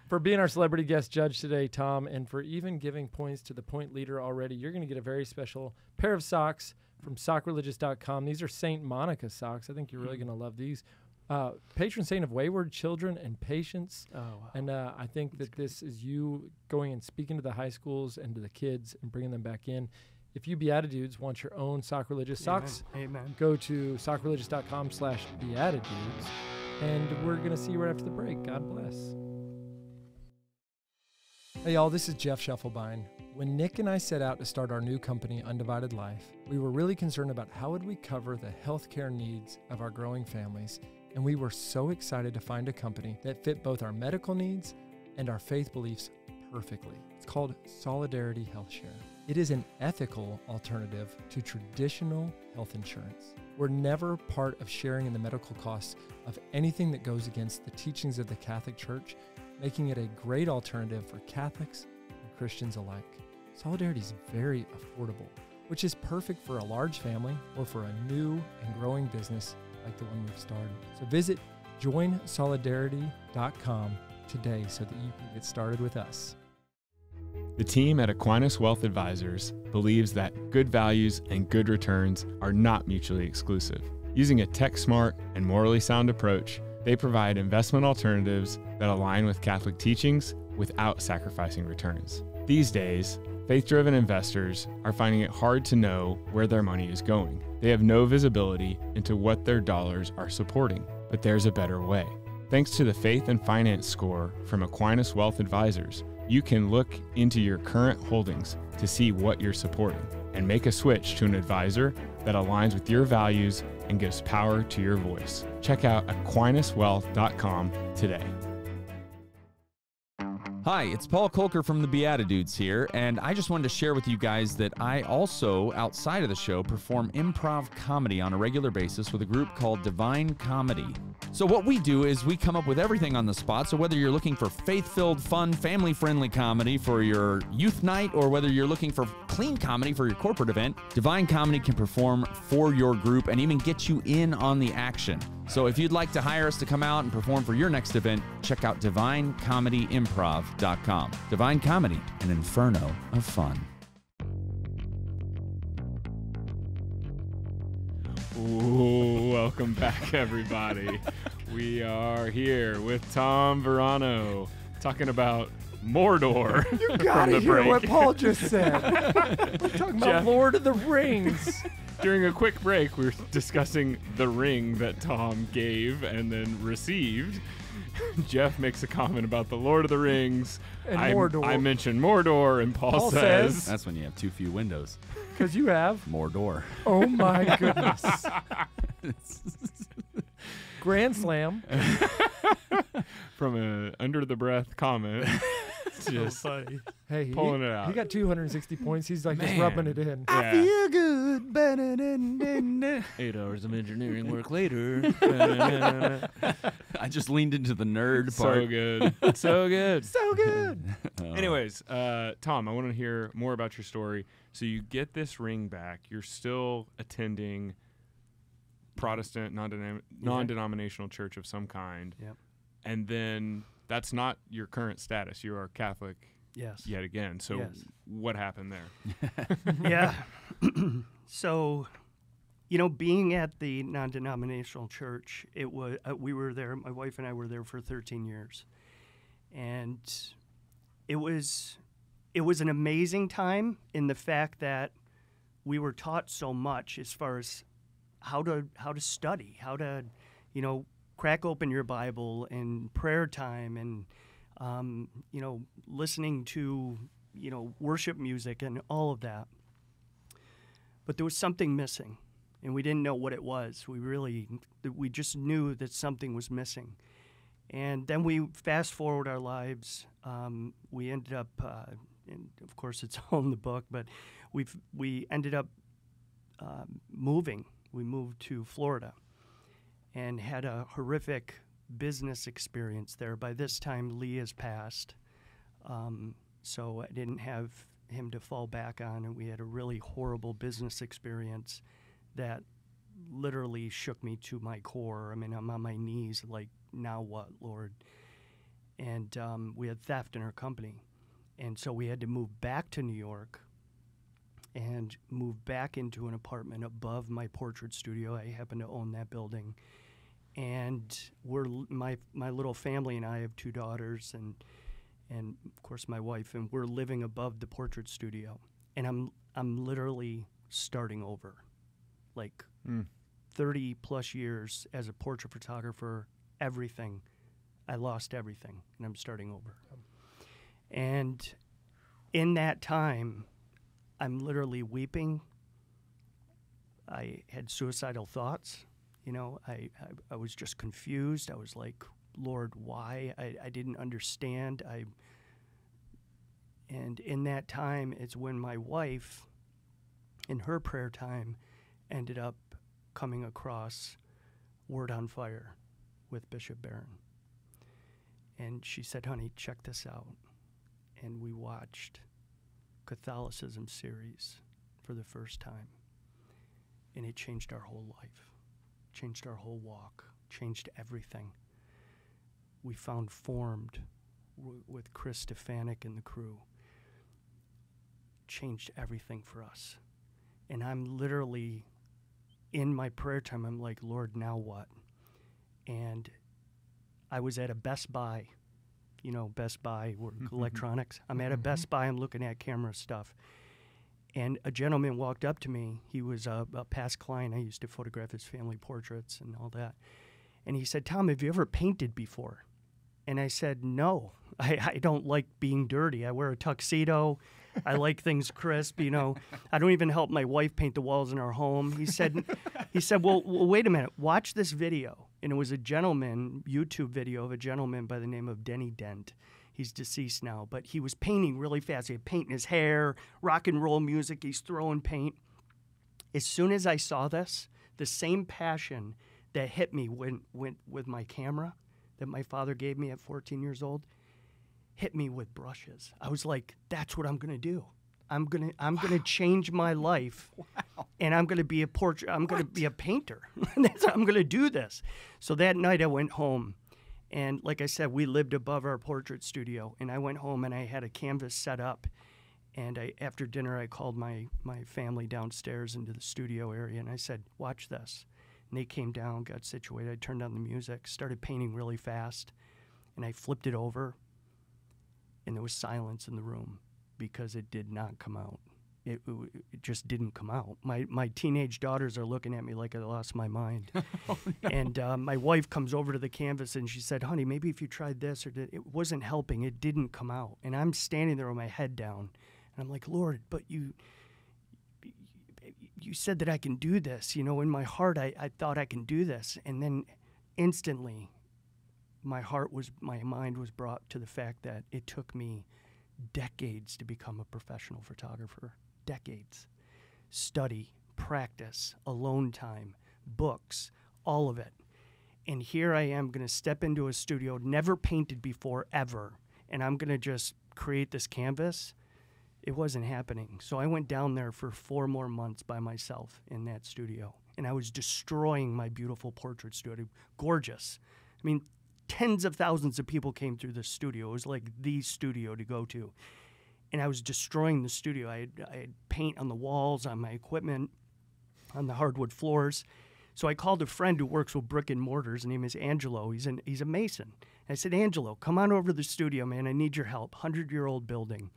For being our celebrity guest judge today, Tom, and for even giving points to the point leader already, you're going to get a very special pair of socks from sockreligious.com. These are St. Monica socks. I think you're really going to love these. Uh, patron saint of wayward children and patience. Oh, wow. And uh, I think that this is you going and speaking to the high schools and to the kids and bringing them back in. If you BeatiDudes want your own Sockreligious socks, Amen. Amen. go to sockreligious.com slash BeatiDudes. And we're going to see you right after the break. God bless. Hey, y'all, this is Jeff Schiefelbein. When Nick and I set out to start our new company, Undivided Life, we were really concerned about how would we cover the healthcare needs of our growing families. And we were so excited to find a company that fit both our medical needs and our faith beliefs perfectly. It's called Solidarity Health Share. It is an ethical alternative to traditional health insurance. We're never part of sharing in the medical costs of anything that goes against the teachings of the Catholic Church, making it a great alternative for Catholics and Christians alike. Solidarity is very affordable, which is perfect for a large family or for a new and growing business like the one we've started. So visit joinsolidarity.com today so that you can get started with us. The team at Aquinas Wealth Advisors believes that good values and good returns are not mutually exclusive. Using a tech smart and morally sound approach, they provide investment alternatives that align with Catholic teachings without sacrificing returns. These days, faith driven investors are finding it hard to know where their money is going. They have no visibility into what their dollars are supporting, but there's a better way. Thanks to the Faith and Finance Score from Aquinas Wealth Advisors, you can look into your current holdings to see what you're supporting and make a switch to an advisor that aligns with your values and gives power to your voice. Check out AquinasWealth.com today. Hi, it's Paul Kolker from the BeatiDudes here, and I just wanted to share with you guys that I also, outside of the show, perform improv comedy on a regular basis with a group called Divine Comedy. So, what we do is we come up with everything on the spot. So, whether you're looking for faith filled, fun, family friendly comedy for your youth night, or whether you're looking for clean comedy for your corporate event, Divine Comedy can perform for your group and even get you in on the action. So, if you'd like to hire us to come out and perform for your next event, check out divinecomedyimprov.com. Divine Comedy, an inferno of fun. Ooh, welcome back, everybody. we are here with Tom Varano talking about Mordor. You gotta hear break. what Paul just said. We're talking about Jeff. Lord of the Rings. During a quick break, we were discussing the ring that Tom gave and then received. Jeff makes a comment about the Lord of the Rings. And I, Mordor. I mentioned Mordor, and Paul, Paul says, says- That's when you have too few windows. Because you have. More door. Oh my goodness. Grand Slam. from a under the breath comment, just funny. Hey, he, Pulling it out. He got 260 points. He's like just Man. rubbing it in. Yeah. feel good. Eight hours of engineering work later. I just leaned into the nerd part. so part. good, so good. So good. Anyways, uh, Tom, I want to hear more about your story. So you get this ring back. You're still attending Protestant non-denom- non-denominational church of some kind, Yep. and then that's not your current status. You are Catholic Yes. yet again. So Yes. what happened there? yeah. so, you know, being at the non-denominational church, it was uh, we were there. My wife and I were there for 13 years, and it was it was an amazing time in the fact that we were taught so much as far as how to how to study, how to, you know, crack open your Bible and prayer time and um, you know, listening to, you know, worship music and all of that. But there was something missing, and we didn't know what it was. We really, we just knew that something was missing. And then we fast forward our lives. Um, we ended up, uh, and of course, it's all in the book, but we've we ended up um, moving. We moved to Florida, and had a horrific business experience there. By this time, Lee has passed, um, so I didn't have him to fall back on, and we had a really horrible business experience that literally shook me to my core. I mean, I'm on my knees, like, now what, Lord? And um, we had theft in our company, and so we had to move back to New York and move back into an apartment above my portrait studio. I happen to own that building. And we're my my little family and I have two daughters and and of course my wife and we're living above the portrait studio. And I'm I'm literally starting over. Like Mm. 30 plus years as a portrait photographer everything. I lost everything and I'm starting over. And in that time I'm literally weeping. I had suicidal thoughts you know I, I, I was just confused. I was like lord why? I, I didn't understand. I and in that time it's when my wife in her prayer time ended up coming across word on fire with bishop barron. And she said honey check this out. And we watched catholicism series for the first time and it changed our whole life changed our whole walk, changed everything. We found formed w- with Chris Stefanick and the crew. Changed everything for us. And I'm literally in my prayer time, I'm like, Lord, now what? And I was at a Best Buy, you know, Best Buy, we're electronics. Mm-hmm. I'm at a mm-hmm. Best Buy, I'm looking at camera stuff. And a gentleman walked up to me. He was a, a past client. I used to photograph his family portraits and all that. And he said, Tom, have you ever painted before? And I said, No, I, I don't like being dirty. I wear a tuxedo. I like things crisp. You know, I don't even help my wife paint the walls in our home. He said, he said, well, well, wait a minute. Watch this video. And it was a gentleman, YouTube video of a gentleman by the name of Denny Dent. He's deceased now, but he was painting really fast. He had paint in his hair, rock and roll music. He's throwing paint. As soon as I saw this, the same passion that hit me when went with my camera that my father gave me at 14 years old hit me with brushes. I was like, that's what I'm going to do. I'm going to I'm going to change my life. And I'm going to be a portrait I'm going to be a painter. That's- I'm going to do this. So that night I went home and like I said, we lived above our portrait studio and I went home and I had a canvas set up and I, after dinner, I called my, my family downstairs into the studio area and I said, Watch this. And they came down, got situated. I turned on the music, started painting really fast, and I flipped it over, and there was silence in the room because it did not come out. It, it, just didn't come out. My, my teenage daughters are looking at me like I lost my mind. And uh, my wife comes over to the canvas and she said, Honey, maybe if you tried this or did, it wasn't helping. It didn't come out. And I'm standing there with my head down. And I'm like, Lord, but you you said that I can do this. You know, in my heart, I, I thought I can do this. And then instantly, my heart was, my mind was brought to the fact that it took me decades to become a professional photographer. Decades. Study, practice, alone time, books, all of it. And here I am going to step into a studio never painted before, ever. And I'm going to just create this canvas it wasn't happening. So I went down there for four more months by myself in that studio. And I was destroying my beautiful portrait studio. Gorgeous. I mean, tens of thousands of people came through the studio. It was like the studio to go to. And I was destroying the studio. I had, I had paint on the walls, on my equipment, on the hardwood floors. So I called a friend who works with brick and mortars. His name is Angelo. He's, an, he's a mason. I said, Angelo, come on over to the studio, man. I need your help. 100 year old building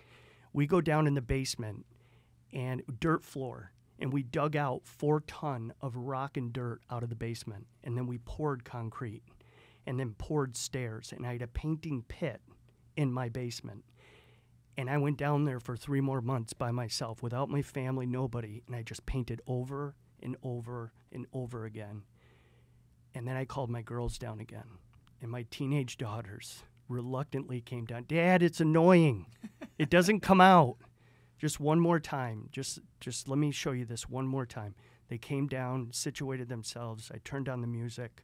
we go down in the basement and dirt floor and we dug out four ton of rock and dirt out of the basement and then we poured concrete and then poured stairs and i had a painting pit in my basement and i went down there for three more months by myself without my family nobody and i just painted over and over and over again and then i called my girls down again and my teenage daughters reluctantly came down dad it's annoying it doesn't come out. Just one more time. Just just let me show you this one more time. They came down, situated themselves. I turned on the music,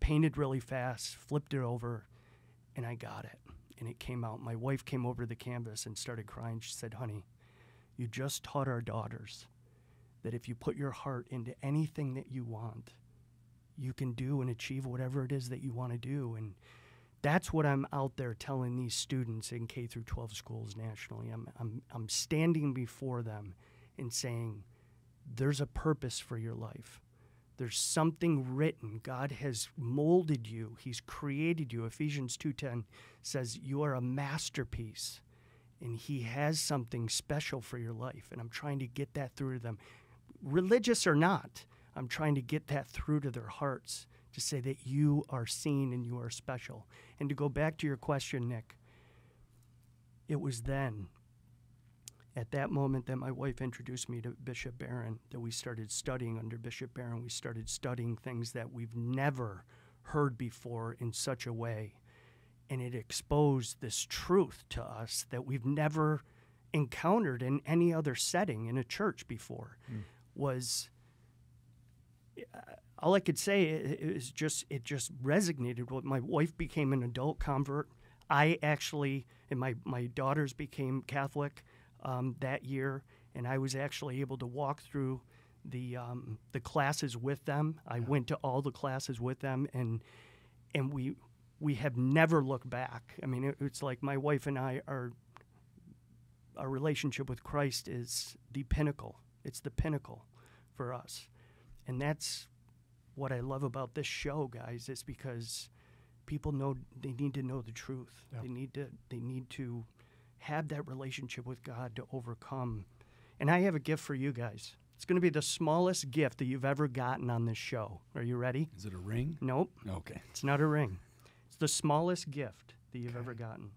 painted really fast, flipped it over, and I got it. And it came out. My wife came over to the canvas and started crying. She said, "Honey, you just taught our daughters that if you put your heart into anything that you want, you can do and achieve whatever it is that you want to do." And that's what I'm out there telling these students in K through 12 schools nationally. I'm, I'm, I'm standing before them and saying, there's a purpose for your life. There's something written. God has molded you. He's created you. Ephesians 2:10 says you are a masterpiece and he has something special for your life and I'm trying to get that through to them. Religious or not, I'm trying to get that through to their hearts to say that you are seen and you are special. And to go back to your question, Nick, it was then, at that moment, that my wife introduced me to Bishop Barron, that we started studying under Bishop Barron. We started studying things that we've never heard before in such a way. And it exposed this truth to us that we've never encountered in any other setting in a church before hmm. was uh, all I could say is just it just resonated with my wife became an adult convert. I actually and my my daughters became Catholic um, that year, and I was actually able to walk through the um, the classes with them. I went to all the classes with them, and and we we have never looked back. I mean, it, it's like my wife and I are our relationship with Christ is the pinnacle. It's the pinnacle for us. And that's what I love about this show, guys, is because people know they need to know the truth. Yeah. They need to they need to have that relationship with God to overcome. And I have a gift for you guys. It's going to be the smallest gift that you've ever gotten on this show. Are you ready? Is it a ring? Nope. Okay. It's not a ring. It's the smallest gift that you've ever gotten.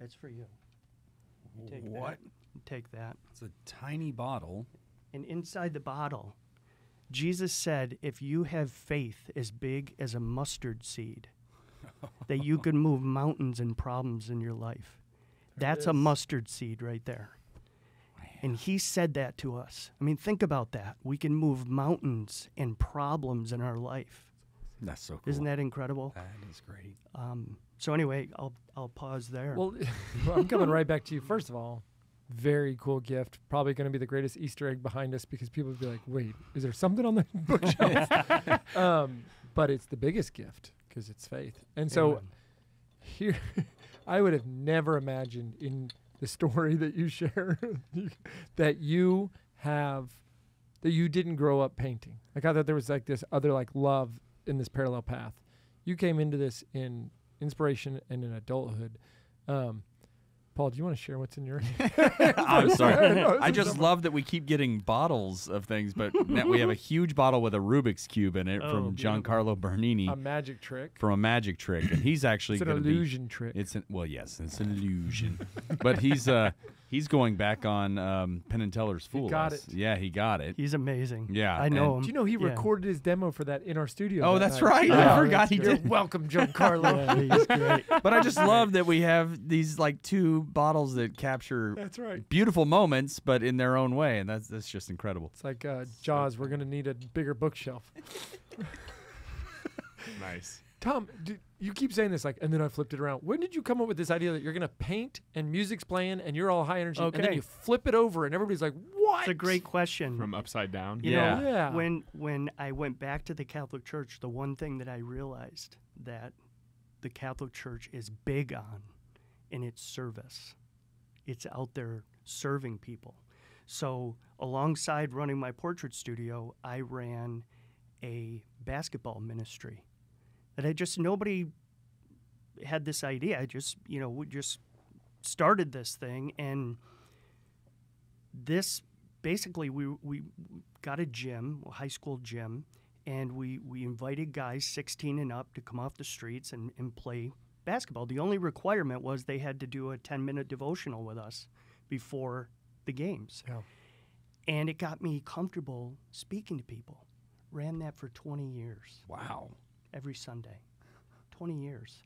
It's for you. You take What? that. Take that. It's a tiny bottle. And inside the bottle, Jesus said, if you have faith as big as a mustard seed, that you can move mountains and problems in your life. There it That's a mustard seed right there. And he said that to us. I mean, think about that. We can move mountains and problems in our life. That's so cool. Isn't that incredible? That is great. Um, so anyway, I'll I'll pause there. Well, well, I'm coming right back to you. First of all, very cool gift. Probably going to be the greatest Easter egg behind us because people would be like, "Wait, is there something on the bookshelf?" um, but it's the biggest gift because it's faith. And so Amen. here, I would have never imagined in the story that you share that you have that you didn't grow up painting. Like I thought there was like this other like love in this parallel path. You came into this in inspiration and in adulthood. Um, Paul, do you want to share what's in your? I'm sorry. No, I just something- love that we keep getting bottles of things, but now we have a huge bottle with a Rubik's cube in it Oh, from beautiful. Giancarlo Bernini a magic trick. from a magic trick, and he's actually It's an gonna be- illusion trick. It's an, well, yes, it's an illusion, but he's uh he's going back on um, Penn and Teller's He Fool. got Us. it. Yeah, he got it. he's amazing. Yeah, I know and- him. Do you know he Yeah. recorded his demo for that in our studio? Oh, that that's night? right. I forgot that's he great. did. Welcome, Giancarlo. Yeah, he's great. But I just love that we have these like two bottles that capture that's right. beautiful moments, but in their own way, and that's that's just incredible. It's like uh, Jaws. We're gonna need a bigger bookshelf. Nice. Tom, d you keep saying this like, and then I flipped it around. When did you come up with this idea that you're gonna paint and music's playing and you're all high energy, okay. and then Okay. you flip it over and everybody's like, "What?" It's a great question. From upside down. You Yeah. know, Yeah. when when I went back to the Catholic Church, the one thing that I realized that the Catholic Church is big on in its service. It's out there serving people. So, alongside running my portrait studio, I ran a basketball ministry. That I just nobody had this idea. I just, you know, we just started this thing and this basically we we got a gym, a high school gym, and we we invited guys 16 and up to come off the streets and, and play basketball. The only requirement was they had to do a 10 minute devotional with us before the games. Yeah. And it got me comfortable speaking to people. Ran that for 20 years Wow. every Sunday. 20 years.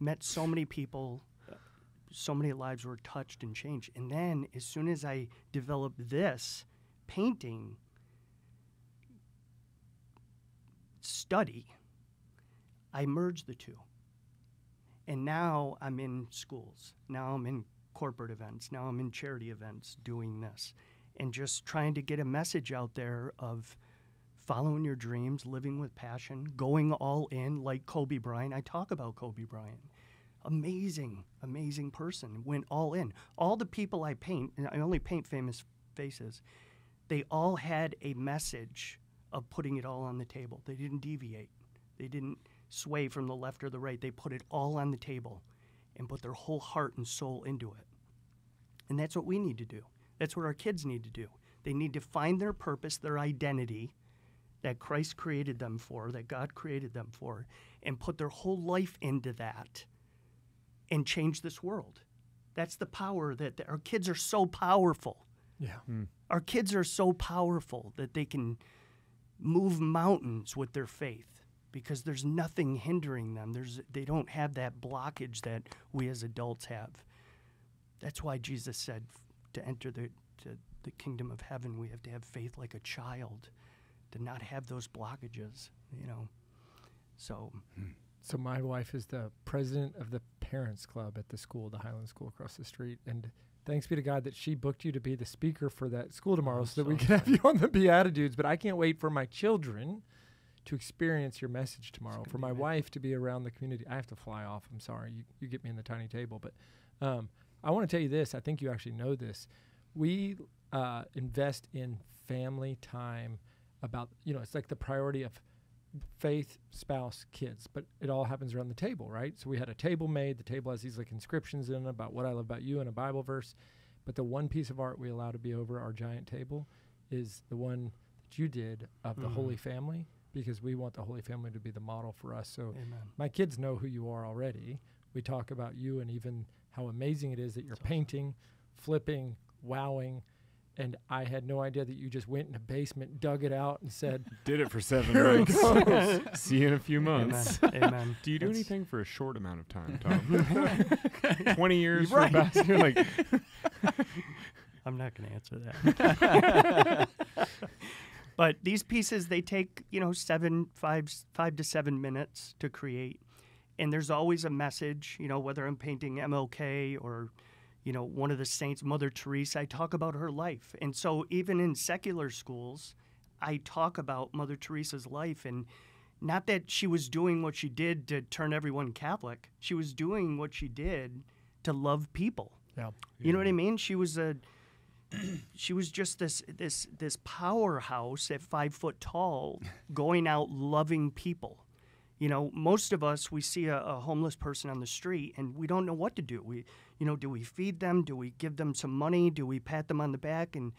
Met so many people, so many lives were touched and changed. And then, as soon as I developed this painting study, I merged the two. And now I'm in schools. Now I'm in corporate events. Now I'm in charity events doing this and just trying to get a message out there of following your dreams, living with passion, going all in like Kobe Bryant. I talk about Kobe Bryant. Amazing, amazing person. Went all in. All the people I paint, and I only paint famous faces, they all had a message of putting it all on the table. They didn't deviate. They didn't sway from the left or the right. They put it all on the table and put their whole heart and soul into it. And that's what we need to do. That's what our kids need to do. They need to find their purpose, their identity that Christ created them for, that God created them for, and put their whole life into that and change this world. That's the power that that our kids are so powerful. Yeah. Hmm. Our kids are so powerful that they can move mountains with their faith because there's nothing hindering them. There's they don't have that blockage that we as adults have. That's why Jesus said to enter the to the kingdom of heaven we have to have faith like a child to not have those blockages, you know. So hmm. So my wife is the president of the parents club at the school, the Highland School across the street, and thanks be to God that she booked you to be the speaker for that school tomorrow, Oh, so that so we can have you on the BeatiDudes. But I can't wait for my children to experience your message tomorrow. For my amazing. wife to be around the community, I have to fly off. I'm sorry, you you get me in the tiny table, but um, I want to tell you this. I think you actually know this. We uh, invest in family time. About you know, it's like the priority of faith, spouse, kids, but it all happens around the table, right? So we had a table made. The table has these like inscriptions in it about what I love about you and a Bible verse. But the one piece of art we allow to be over our giant table is the one that you did of the Mhm. Holy Family, because we want the Holy Family to be the model for us. So amen. my kids know who you are already. We talk about you and even how amazing it is that you're painting, flipping, wowing. And I had no idea that you just went in a basement, dug it out, and said, Did it for seven Here it months. See you in a few months. Amen. Amen. Do you do That's- anything for a short amount of time, Tom? Twenty years Right. for basket, like I'm not going to answer that. But these pieces they take you know seven five five to seven minutes to create, and there's always a message. You know whether I'm painting MLK or you know one of the saints, Mother Teresa. I talk about her life, and so even in secular schools, I talk about Mother Teresa's life and. Not that she was doing what she did to turn everyone Catholic. She was doing what she did to love people. Yeah. You know what I mean? She was a she was just this this this powerhouse at five foot tall, going out loving people. You know, most of us we see a, a homeless person on the street and we don't know what to do. We, you know, do we feed them? Do we give them some money? Do we pat them on the back? And,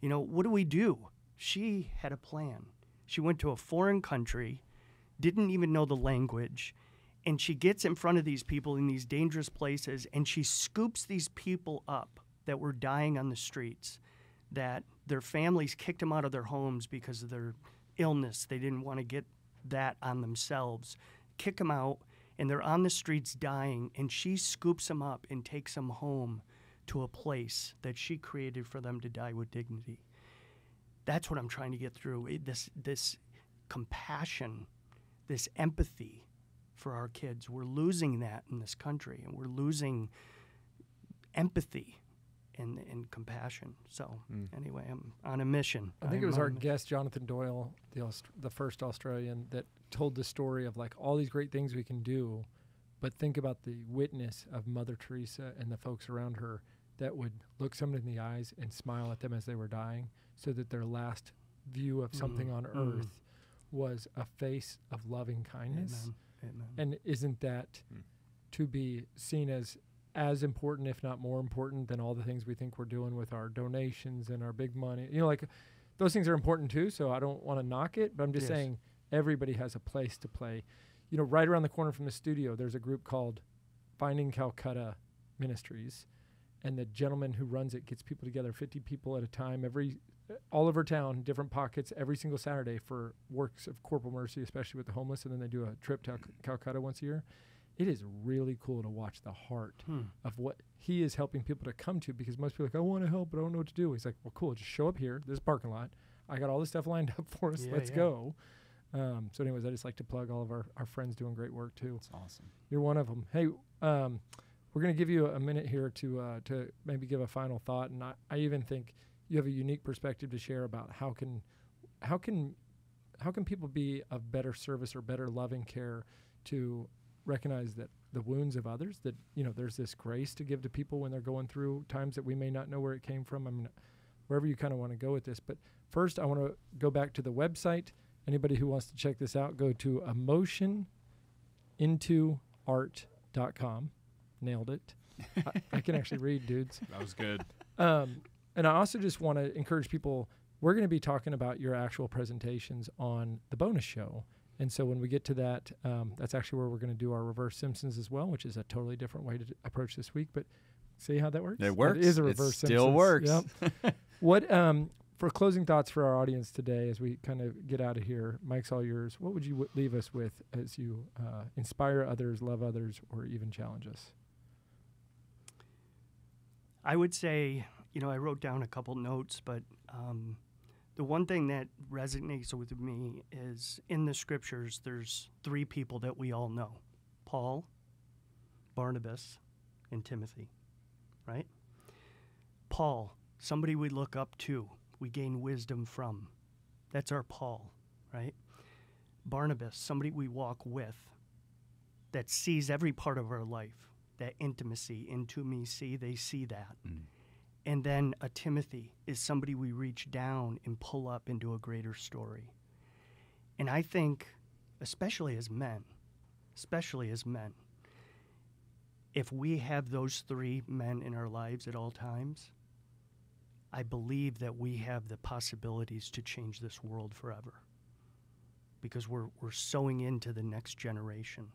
you know, what do we do? She had a plan. She went to a foreign country, didn't even know the language, and she gets in front of these people in these dangerous places and she scoops these people up that were dying on the streets that their families kicked them out of their homes because of their illness. They didn't want to get that on themselves. Kick them out and they're on the streets dying and she scoops them up and takes them home to a place that she created for them to die with dignity. That's what i'm trying to get through eh, this this compassion this empathy for our kids. We're losing that in this country, and we're losing empathy and, and compassion. So, anyway, I'm on a mission. I think I'm it was our mission. guest Jonathan Doyle, the Aust- the first Australian, that told the story of like all these great things we can do, but think about the witness of Mother Teresa and the folks around her that would look someone in the eyes and smile at them as they were dying, so that their last view of something Mm, on mm. earth was a face of loving kindness. Amen. Amen. And isn't that to be seen as as important, if not more important, than all the things we think we're doing with our donations and our big money? You know, like those things are important too. So I don't want to knock it, but I'm just Yes. saying everybody has a place to play. You know, right around the corner from the studio, there's a group called Finding Calcutta Ministries, and the gentleman who runs it gets people together, 50 people at a time, every uh, all over town, different pockets, every single Saturday for works of corporal mercy, especially with the homeless, and then they do a trip to Cal- Calcutta once a year. It is really cool to watch the heart Hmm. of what he is helping people to come to because most people are like, I want to help, but I don't know what to do. He's like, Well, cool, just show up here, this parking lot. I got all this stuff lined up for us. Yeah, Let's yeah. go. Um, so, anyways, I just like to plug all of our, our friends doing great work too. That's awesome. You're one of them. Hey, um, we're going to give you a minute here to uh, to maybe give a final thought, and I, I even think you have a unique perspective to share about how can how can how can people be of better service or better loving care to recognize that the wounds of others that you know there's this grace to give to people when they're going through times that we may not know where it came from. I mean, wherever you kind of want to go with this, but first I want to go back to the website. Anybody who wants to check this out, go to emotion intoart.com. Nailed it. I, I can actually read, dudes. That was good. Um, and I also just want to encourage people. We're going to be talking about your actual presentations on the bonus show. And so when we get to that, um, that's actually where we're going to do our reverse Simpsons as well, which is a totally different way to d- approach this week. But see how that works? It works. It is a It still Simpsons. works. Yep. what um, for closing thoughts for our audience today as we kind of get out of here? Mike's all yours. What would you w- leave us with as you uh, inspire others, love others, or even challenge us? I would say, you know, I wrote down a couple notes, but um, the one thing that resonates with me is in the scriptures, there's three people that we all know Paul, Barnabas, and Timothy, right? Paul, somebody we look up to, we gain wisdom from. That's our Paul, right? Barnabas, somebody we walk with that sees every part of our life, that intimacy into me see, they see that. Mm. And then a Timothy is somebody we reach down and pull up into a greater story. And I think, especially as men, especially as men, if we have those three men in our lives at all times, I believe that we have the possibilities to change this world forever. Because we're, we're sowing into the next generation.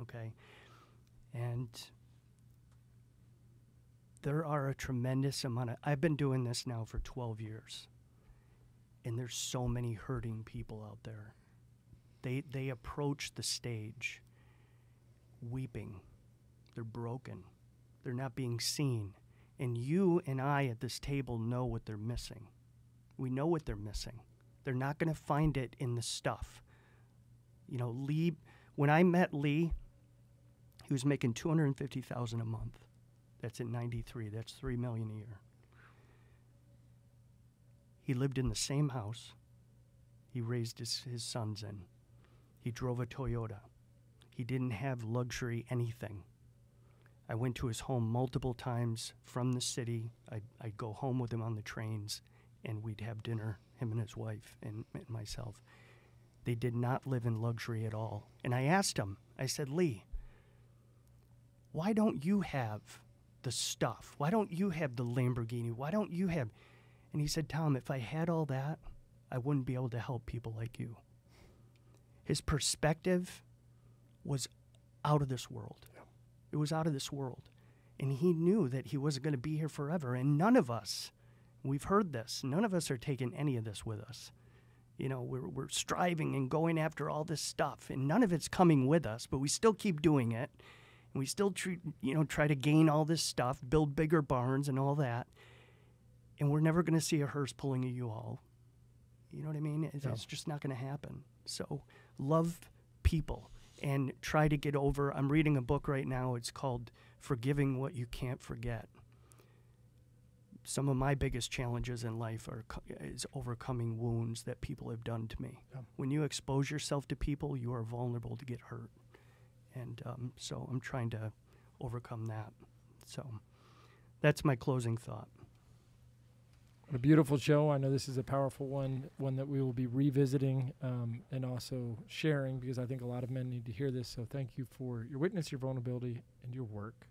Okay? And there are a tremendous amount of I've been doing this now for 12 years. And there's so many hurting people out there. They they approach the stage weeping. They're broken. They're not being seen. And you and I at this table know what they're missing. We know what they're missing. They're not going to find it in the stuff. You know, Lee, when I met Lee, he was making 250,000 a month. That's in 93. That's 3 million a year. He lived in the same house he raised his, his sons in. He drove a Toyota. He didn't have luxury anything. I went to his home multiple times from the city. I'd, I'd go home with him on the trains, and we'd have dinner, him and his wife and, and myself. They did not live in luxury at all. And I asked him, I said, Lee, why don't you have the stuff? Why don't you have the Lamborghini? Why don't you have. And he said, Tom, if I had all that, I wouldn't be able to help people like you. His perspective was out of this world. It was out of this world. And he knew that he wasn't going to be here forever. And none of us, we've heard this, none of us are taking any of this with us. You know, we're, we're striving and going after all this stuff, and none of it's coming with us, but we still keep doing it. And we still, treat, you know, try to gain all this stuff, build bigger barns and all that. And we're never going to see a hearse pulling a U-Haul. You know what I mean? It's, Yeah. it's just not going to happen. So love people and try to get over. I'm reading a book right now. It's called Forgiving What You Can't Forget. Some of my biggest challenges in life are is overcoming wounds that people have done to me. Yeah. When you expose yourself to people, you are vulnerable to get hurt, and um, so I'm trying to overcome that. So that's my closing thought. What a beautiful show. I know this is a powerful one, one that we will be revisiting um, and also sharing because I think a lot of men need to hear this. So thank you for your witness, your vulnerability, and your work.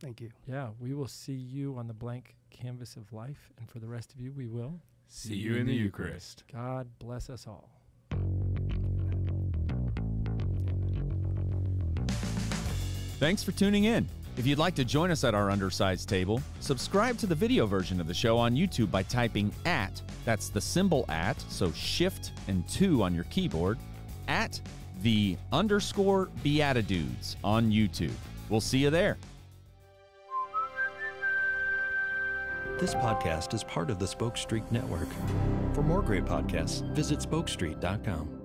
Thank you. Yeah, we will see you on the blank canvas of life. And for the rest of you, we will. See you in the Eucharist. God bless us all. Thanks for tuning in. If you'd like to join us at our undersized table, subscribe to the video version of the show on YouTube by typing at, that's the symbol at, so shift and two on your keyboard, at the underscore BeatiDudes on YouTube. We'll see you there. This podcast is part of the Spoke Street Network. For more great podcasts, visit spokestreet.com.